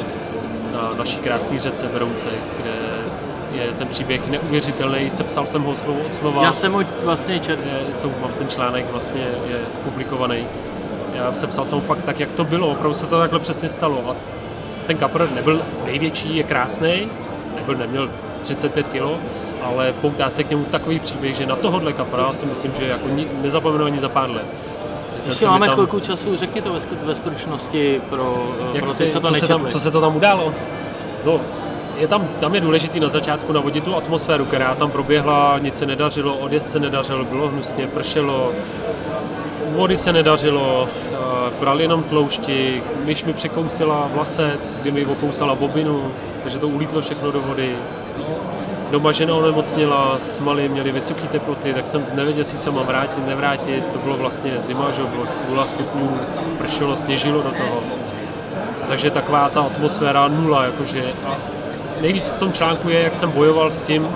na naší krásné řece Berounce, kde je ten příběh neuvěřitelný, sepsal jsem ho slovo od slova. Já jsem ho vlastně četl. Je, jsou, mám ten článek, vlastně je publikovaný. Já sepsal jsem ho fakt tak, jak to bylo, opravdu se to takhle přesně stalo. A ten kapr nebyl největší, je krásný, nebyl, neměl 35 kg, ale poutá se k němu takový příběh, že na tohohle kapra si myslím, že jako ni, nezapomenu ani za pár let. Ještě máme tam- chvilku času, řekni to ve, ve stručnosti pro, jak pro si, ty, co to co, se tam, co se to tam událo? No, je tam, tam je důležitý na začátku navodit tu atmosféru, která tam proběhla, nic se nedařilo, odjezd se nedařilo, bylo hnusně, pršelo, vody se nedařilo, eh, brali jenom tloušti, myš mi překousila vlasec, kdy mi okousala bobinu, takže to ulítlo všechno do vody. Doma žena onemocněla, smaly měly vysoké teploty, tak jsem nevěděl, jestli se mám vrátit, nevrátit. To bylo vlastně zima, že bylo 0 stupňů, pršelo, sněžilo do toho. Takže taková ta atmosféra nula, jakože a nejvíc v tom článku je, jak jsem bojoval s tím,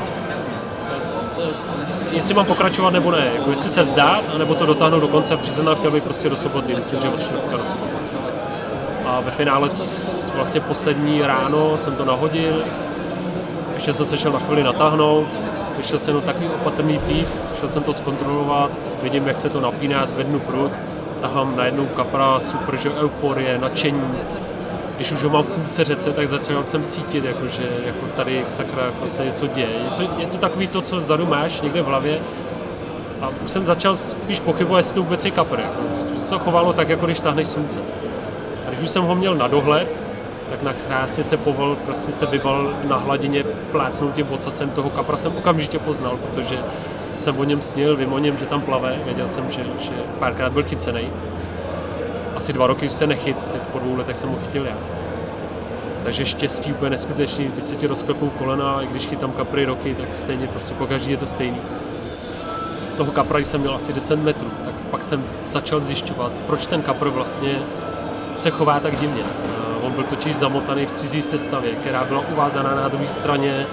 s, s, s, jestli mám pokračovat nebo ne, jako jestli se vzdát, anebo to dotáhnout do konce a přiznat, chtěl bych prostě do soboty, myslím, že od čtvrtka do soboty. A ve finále vlastně poslední ráno jsem to nahodil, ještě jsem se šel na chvíli natáhnout, slyšel jsem jenom takový opatrný píp, šel jsem to zkontrolovat, vidím, jak se to napíná, zvednu prut, tahám najednou kapra, super, že euforie, nadšení. Když už ho mám v půlce řece, tak začal jsem cítit, jako, že jako tady sakra jako se něco děje. Něco, je to takový to, co vzadu máš někde v hlavě, a už jsem začal spíš pochybovat, jestli to vůbec je kapr. Jako, se to chovalo tak, jako když táhneš slunce. A když už jsem ho měl na dohled, tak na krásně se povolil, vlastně se vyval na hladině, plácnul tím ocasem toho kapra jsem okamžitě poznal, protože jsem o něm snil, vím o něm, že tam plave, věděl jsem, že, že párkrát byl chycený. Asi dva roky se nechyt, teď po dvou letech jsem ho chytil já. Takže štěstí úplně neskutečný, teď se ti rozklepou kolena, i když chytám kapry roky, tak stejně prostě po každý je to stejný. Toho kapra jsem měl asi 10 metrů, tak pak jsem začal zjišťovat, proč ten kapr vlastně se chová tak divně. Eh, On byl totiž zamotaný v cizí sestavě, která byla uvázaná na druhé straně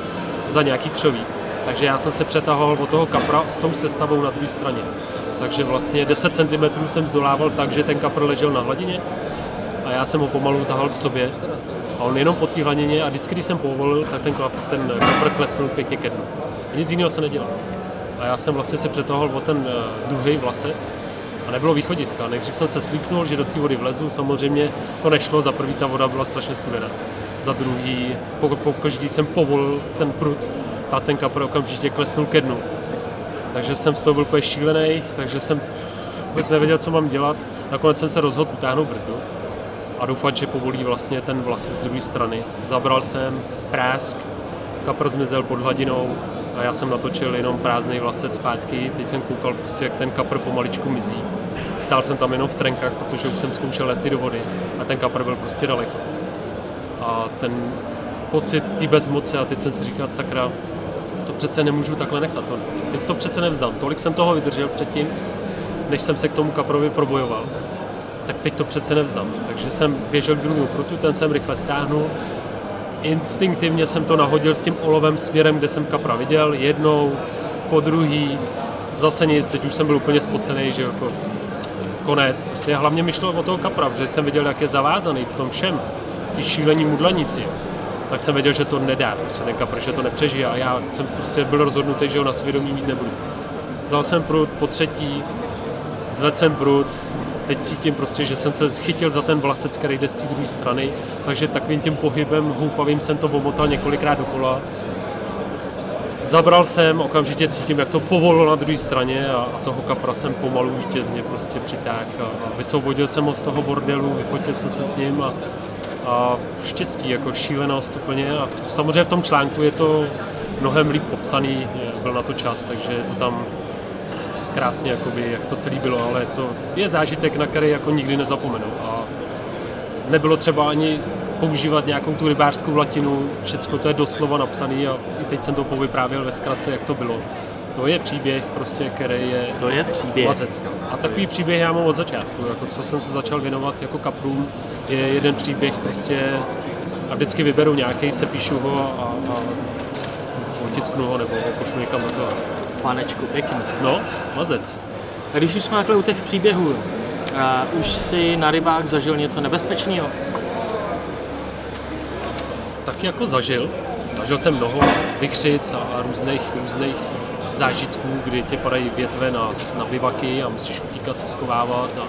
za nějaký křoví. Takže já jsem se přetahoval od toho kapra s tou sestavou na druhé straně. Takže vlastně 10 cm jsem zdolával tak, že ten kapr ležel na hladině a já jsem ho pomalu tahal k sobě. A on jenom po té hladině a vždycky, když jsem povolil, tak ten, klap, ten kapr klesnul pěkně ke dnu. Nic jiného se nedělal. A já jsem vlastně se přetahal o ten eh, druhý vlasec a nebylo východiska. Nejdřív jsem se slíknul, že do té vody vlezu, samozřejmě to nešlo, za prvý ta voda byla strašně studená. Za druhý, po, po každý jsem povolil ten prut, a ten kapr okamžitě klesnul ke dnu. Takže jsem z toho byl úplně šílený, takže jsem vůbec nevěděl, co mám dělat. Nakonec jsem se rozhodl utáhnout brzdu a doufat, že povolí vlastně ten vlasec z druhé strany. Zabral jsem prásk, kapr zmizel pod hladinou a já jsem natočil jenom prázdný vlasec zpátky. Teď jsem koukal, prostě, jak ten kapr pomaličku mizí. Stál jsem tam jenom v trenkách, protože už jsem zkoušel lézt do vody a ten kapr byl prostě daleko. A ten pocit té bezmoci a teď jsem si říkal, sakra, to přece nemůžu takhle nechat. To, teď to přece nevzdám. Tolik jsem toho vydržel předtím, než jsem se k tomu kaprovi probojoval. Tak teď to přece nevzdám. Takže jsem běžel k druhému prutu, ten jsem rychle stáhnul. Instinktivně jsem to nahodil s tím olovem směrem, kde jsem kapra viděl, jednou, po druhý, zase nic, teď už jsem byl úplně spocený, že jako konec. Prostě hlavně mi šlo o toho kapra, protože jsem viděl, jak je zavázaný v tom všem, ty šílení mudlanici tak jsem věděl, že to nedá, prostě ten kapr, že to nepřežije a já jsem prostě byl rozhodnutý, že ho na svědomí mít nebudu. Vzal jsem prut po třetí, zvedl jsem prut, teď cítím prostě, že jsem se chytil za ten vlasec, který jde z té druhé strany, takže takovým tím pohybem houpavým jsem to omotal několikrát dokola. Zabral jsem, okamžitě cítím, jak to povolilo na druhé straně a, a toho kapra jsem pomalu vítězně prostě přitáhl vysvobodil jsem ho z toho bordelu, vyfotil jsem se s ním a, a štěstí, jako šílenost úplně a samozřejmě v tom článku je to mnohem líp popsaný, byl na to čas, takže je to tam krásně, jakoby, jak to celé bylo, ale to je zážitek, na který jako nikdy nezapomenu. A nebylo třeba ani používat nějakou tu rybářskou latinu, všecko to je doslova napsané a i teď jsem to povyprávěl ve zkratce, jak to bylo. To je příběh, prostě, který je, to je příběh. Mazec, no. A takový příběh já mám od začátku, jako co jsem se začal věnovat jako kaprům, je jeden příběh prostě a vždycky vyberu nějaký, se píšu ho a, a otisknu ho nebo ho pošlu někam do toho. Panečku, pěkný. No, mazec. A když už jsme takhle u těch příběhů, a už si na rybách zažil něco nebezpečného? taky jako zažil. Zažil jsem mnoho vychřic a různých, různých zážitků, kdy tě padají větve na, na bivaky a musíš utíkat, se schovávat. A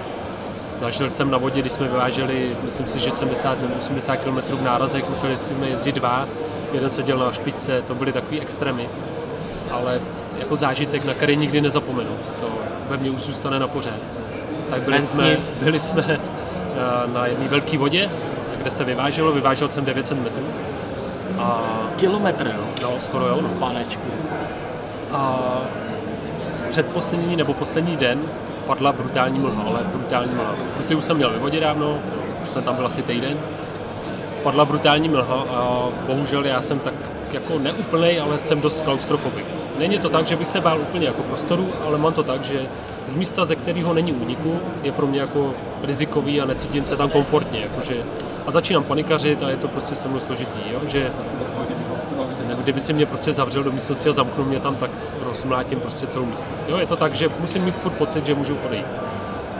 zažil jsem na vodě, když jsme vyváželi, myslím si, že 70 nebo 80 km v nárazech, museli jsme jezdit dva, jeden seděl na špičce, to byly takový extrémy. Ale jako zážitek, na který nikdy nezapomenu. To ve mně už zůstane na pořád. Tak byli jsme, byli jsme eh, na jedné velké vodě, kde se vyváželo, vyvážel jsem 900 metrů. A... Kilometr, jo? No, skoro jo. No. Pánečku. A předposlední nebo poslední den padla brutální mlha, ale brutální mlha. Protože už jsem měl ve vodě dávno, už jsem tam byl asi týden. Padla brutální mlha a bohužel já jsem tak jako neúplnej, ale jsem dost klaustrofobik. Není to tak, že bych se bál úplně jako prostoru, ale mám to tak, že z místa, ze kterého není úniku, je pro mě jako rizikový a necítím se tam komfortně. Jakože, a začínám panikařit a je to prostě se mnou složitý, jo? že kdyby si mě prostě zavřel do místnosti a zamknul mě tam, tak rozmlátím prostě celou místnost. Jo? Je to tak, že musím mít furt pocit, že můžu odejít.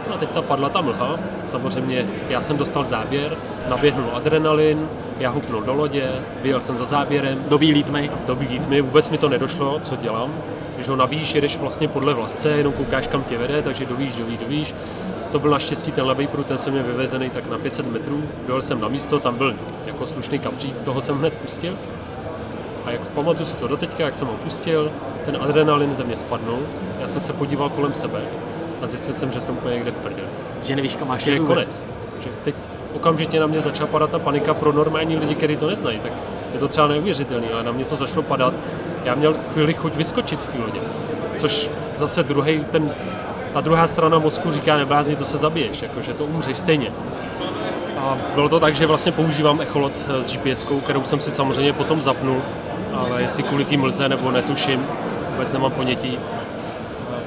No a teď ta padla ta mlha, samozřejmě já jsem dostal záběr, naběhnul adrenalin, já hupnul do lodě, vyjel jsem za záběrem. Do bílý tmy? Do bílý tmy, vůbec mi to nedošlo, co dělám. Když ho nabíjíš, jedeš vlastně podle vlasce, jenom koukáš, kam tě vede, takže dovíš, dovíš, dovíš. To byl naštěstí ten levý prut, ten jsem je vyvezený tak na 500 metrů. Byl jsem na místo, tam byl jako slušný kapřík, toho jsem hned pustil. A jak pamatuju si to do teďka, jak jsem ho pustil, ten adrenalin ze mě spadnul. Já jsem se podíval kolem sebe a zjistil jsem, že jsem úplně někde v prdě. Že nevíš, kam máš Že je konec. Že teď okamžitě na mě začala padat ta panika pro normální lidi, kteří to neznají. Tak je to třeba neuvěřitelné, ale na mě to začalo padat. Já měl chvíli chuť vyskočit z té lodě. Což zase druhý, ten, ta druhá strana mozku říká, neblázni, to se zabiješ, jakože to umřeš stejně. A bylo to tak, že vlastně používám echolot s GPS, kterou jsem si samozřejmě potom zapnul, ale jestli kvůli té mlze nebo netuším, vůbec nemám ponětí.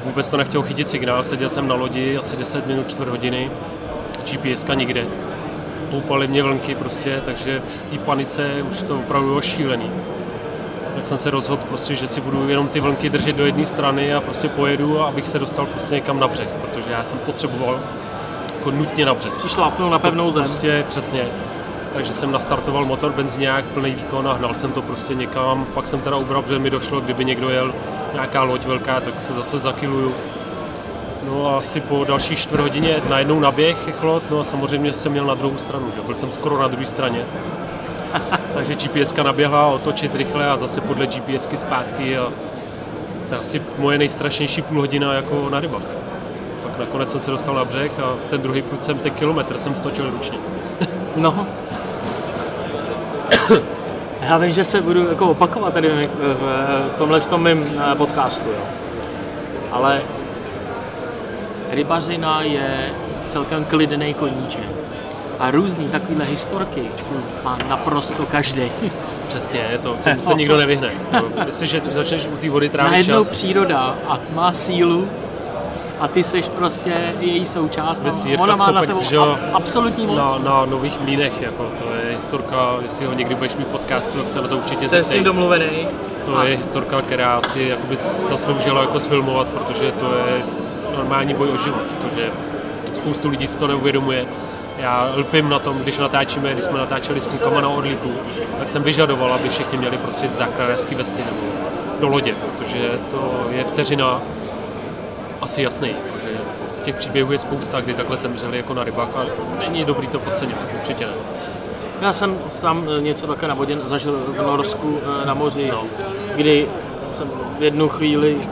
Vůbec to nechtěl chytit signál, seděl jsem na lodi asi 10 minut, čtvrt hodiny, GPS nikde. Houpaly mě vlnky prostě, takže v té panice už to opravdu bylo šílený. Tak jsem se rozhodl prostě, že si budu jenom ty vlnky držet do jedné strany a prostě pojedu, abych se dostal prostě někam na břeh, protože já jsem potřeboval jako nutně na břeh. Jsi šlápnul na pevnou zem. Prostě přesně. Takže jsem nastartoval motor benzíňák, plný výkon a hnal jsem to prostě někam. Pak jsem teda ubral, že mi došlo, kdyby někdo jel nějaká loď velká, tak se zase zakiluju. No a asi po další čtvrt hodině najednou naběh chlot, no a samozřejmě jsem měl na druhou stranu, že? byl jsem skoro na druhé straně. Takže GPS naběhla otočit rychle a zase podle GPSky zpátky a to je asi moje nejstrašnější půl hodina jako na rybách. Nakonec jsem se dostal na břeh a ten druhý prud jsem, ten kilometr jsem stočil ručně. no. Já vím, že se budu jako opakovat tady v tomhle tom mém eh, podcastu, jo. ale rybařina je celkem klidný koníček. A různý takovýhle historky má naprosto každý. Přesně, je to, tomu se nikdo nevyhne. Myslím, že začneš u té vody trávit Najednou čas. příroda a má sílu a ty seš prostě její součást. Vys ona má na tebe že jo, absolutní moc. Na, na nových mlínech, jako to je historka, jestli ho někdy budeš mít podcastu, tak se na to určitě Jsi s ním domluvený. To a. je historka, která si jakoby zasloužila jako sfilmovat, protože to je normální boj o život, protože spoustu lidí si to neuvědomuje. Já lpím na tom, když natáčíme, když jsme natáčeli s klukama na Orliku, tak jsem vyžadoval, aby všichni měli prostě záchranářský vesty nebo do lodě, protože to je vteřina asi jasný, že těch příběhů je spousta, kdy takhle zemřeli jako na rybách a není dobrý to podceňovat, určitě ne. Já jsem sám něco také na vodě zažil v Norsku eh, na moři, no. kdy jsem v jednu chvíli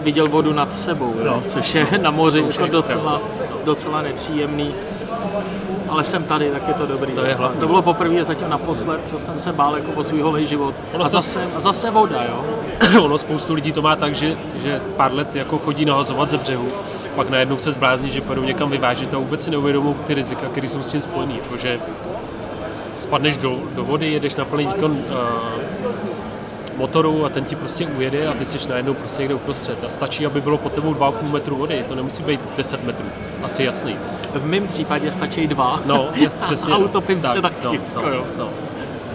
viděl vodu nad sebou, jo, No. což je na moři jako docela, docela nepříjemný. Ale jsem tady, tak je to dobrý. To je hlavní. to bylo poprvé zatím naposled, co jsem se bál jako o svůj holý život. Ono A se- zase, a zase voda, jo. ono spoustu lidí to má tak, že, že pár let jako chodí nahazovat ze břehu, pak najednou se zblázní, že půjdou někam vyvážet a vůbec si neuvědomují ty rizika, které jsou s tím spojený. Jakože spadneš do, do vody, jedeš na plný výkon uh, motoru a ten ti prostě ujede a ty jsi najednou prostě někde uprostřed. A stačí, aby bylo pod tebou 2,5 metru vody, to nemusí být 10 metrů, asi jasný. V mém případě stačí dva. No, je, přesně. A utopím se tak, taky. No, no, jo. no.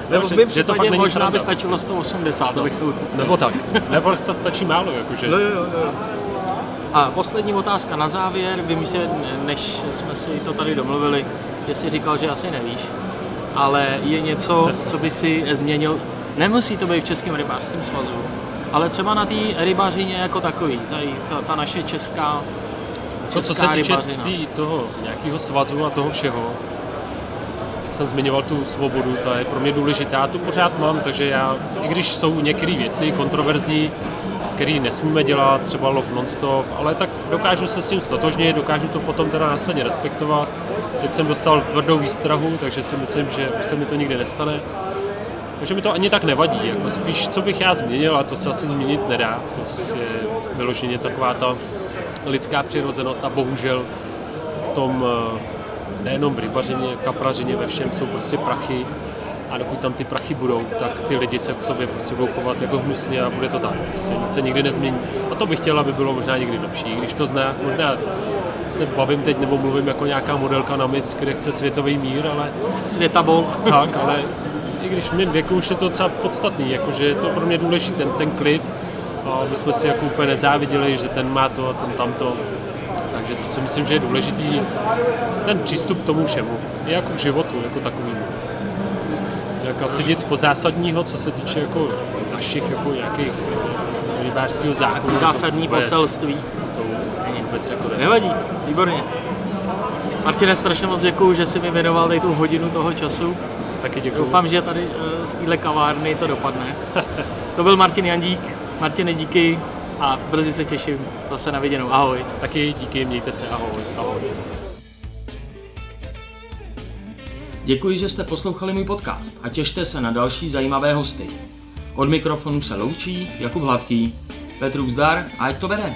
Nebo v že- mém že to fakt případě možná sranda, by stačilo 180, abych se utopil. Nebo tak. Nebo stačí málo, jakože. No, jo, jo, jo. A poslední otázka na závěr. Vím, že než jsme si to tady domluvili, že jsi říkal, že asi nevíš, ale je něco, co by si změnil. Nemusí to být v Českém rybářském svazu, ale třeba na té rybařině jako takový, tady, ta, ta naše česká, Co, co se česká týče tý, toho nějakého svazu a toho všeho, jak jsem zmiňoval tu svobodu, ta je pro mě důležitá, tu pořád mám, takže já, i když jsou některé věci kontroverzní, které nesmíme dělat, třeba lov nonstop, ale tak dokážu se s tím stotožnit, dokážu to potom teda následně respektovat. Teď jsem dostal tvrdou výstrahu, takže si myslím, že už se mi to nikdy nestane. Takže mi to ani tak nevadí, jako spíš co bych já změnil, a to se asi změnit nedá, to je vyloženě taková ta lidská přirozenost a bohužel v tom eh, nejenom v rybařině, ve všem jsou prostě prachy a dokud tam ty prachy budou, tak ty lidi se k sobě prostě budou chovat jako hnusně a bude to tak. Prostě nic se nikdy nezmění. A to bych chtěl, aby bylo možná někdy lepší, když to zná, možná se bavím teď nebo mluvím jako nějaká modelka na mis, kde chce světový mír, ale Světa bol. tak, ale i když v mém věku už je to docela podstatný, jakože je to pro mě důležité, ten, ten klid, a aby jsme si jako úplně nezáviděli, že ten má to a ten tamto. Takže to si myslím, že je důležitý, ten přístup k tomu všemu, i jako k životu, jako takovým. Jak asi nic podzásadního, co se týče jako našich jako nějakých eh, rybářského zákona. Zásadní to vůbec- poselství. To vůbec jako ne. Nevadí, výborně. Martine, strašně moc děkuju, že jsi mi věnoval tady tu hodinu toho času. Taky děkuju. Doufám, že tady eh, z téhle kavárny to dopadne. To byl Martin Jandík. Martine, díky a brzy se těším zase na viděnou. Ahoj. Taky díky, mějte se, ahoj, ahoj. Děkuji, že jste poslouchali můj podcast a těšte se na další zajímavé hosty. Od mikrofonu se loučí Jakub Hladký. Petru zdar a ať to vede.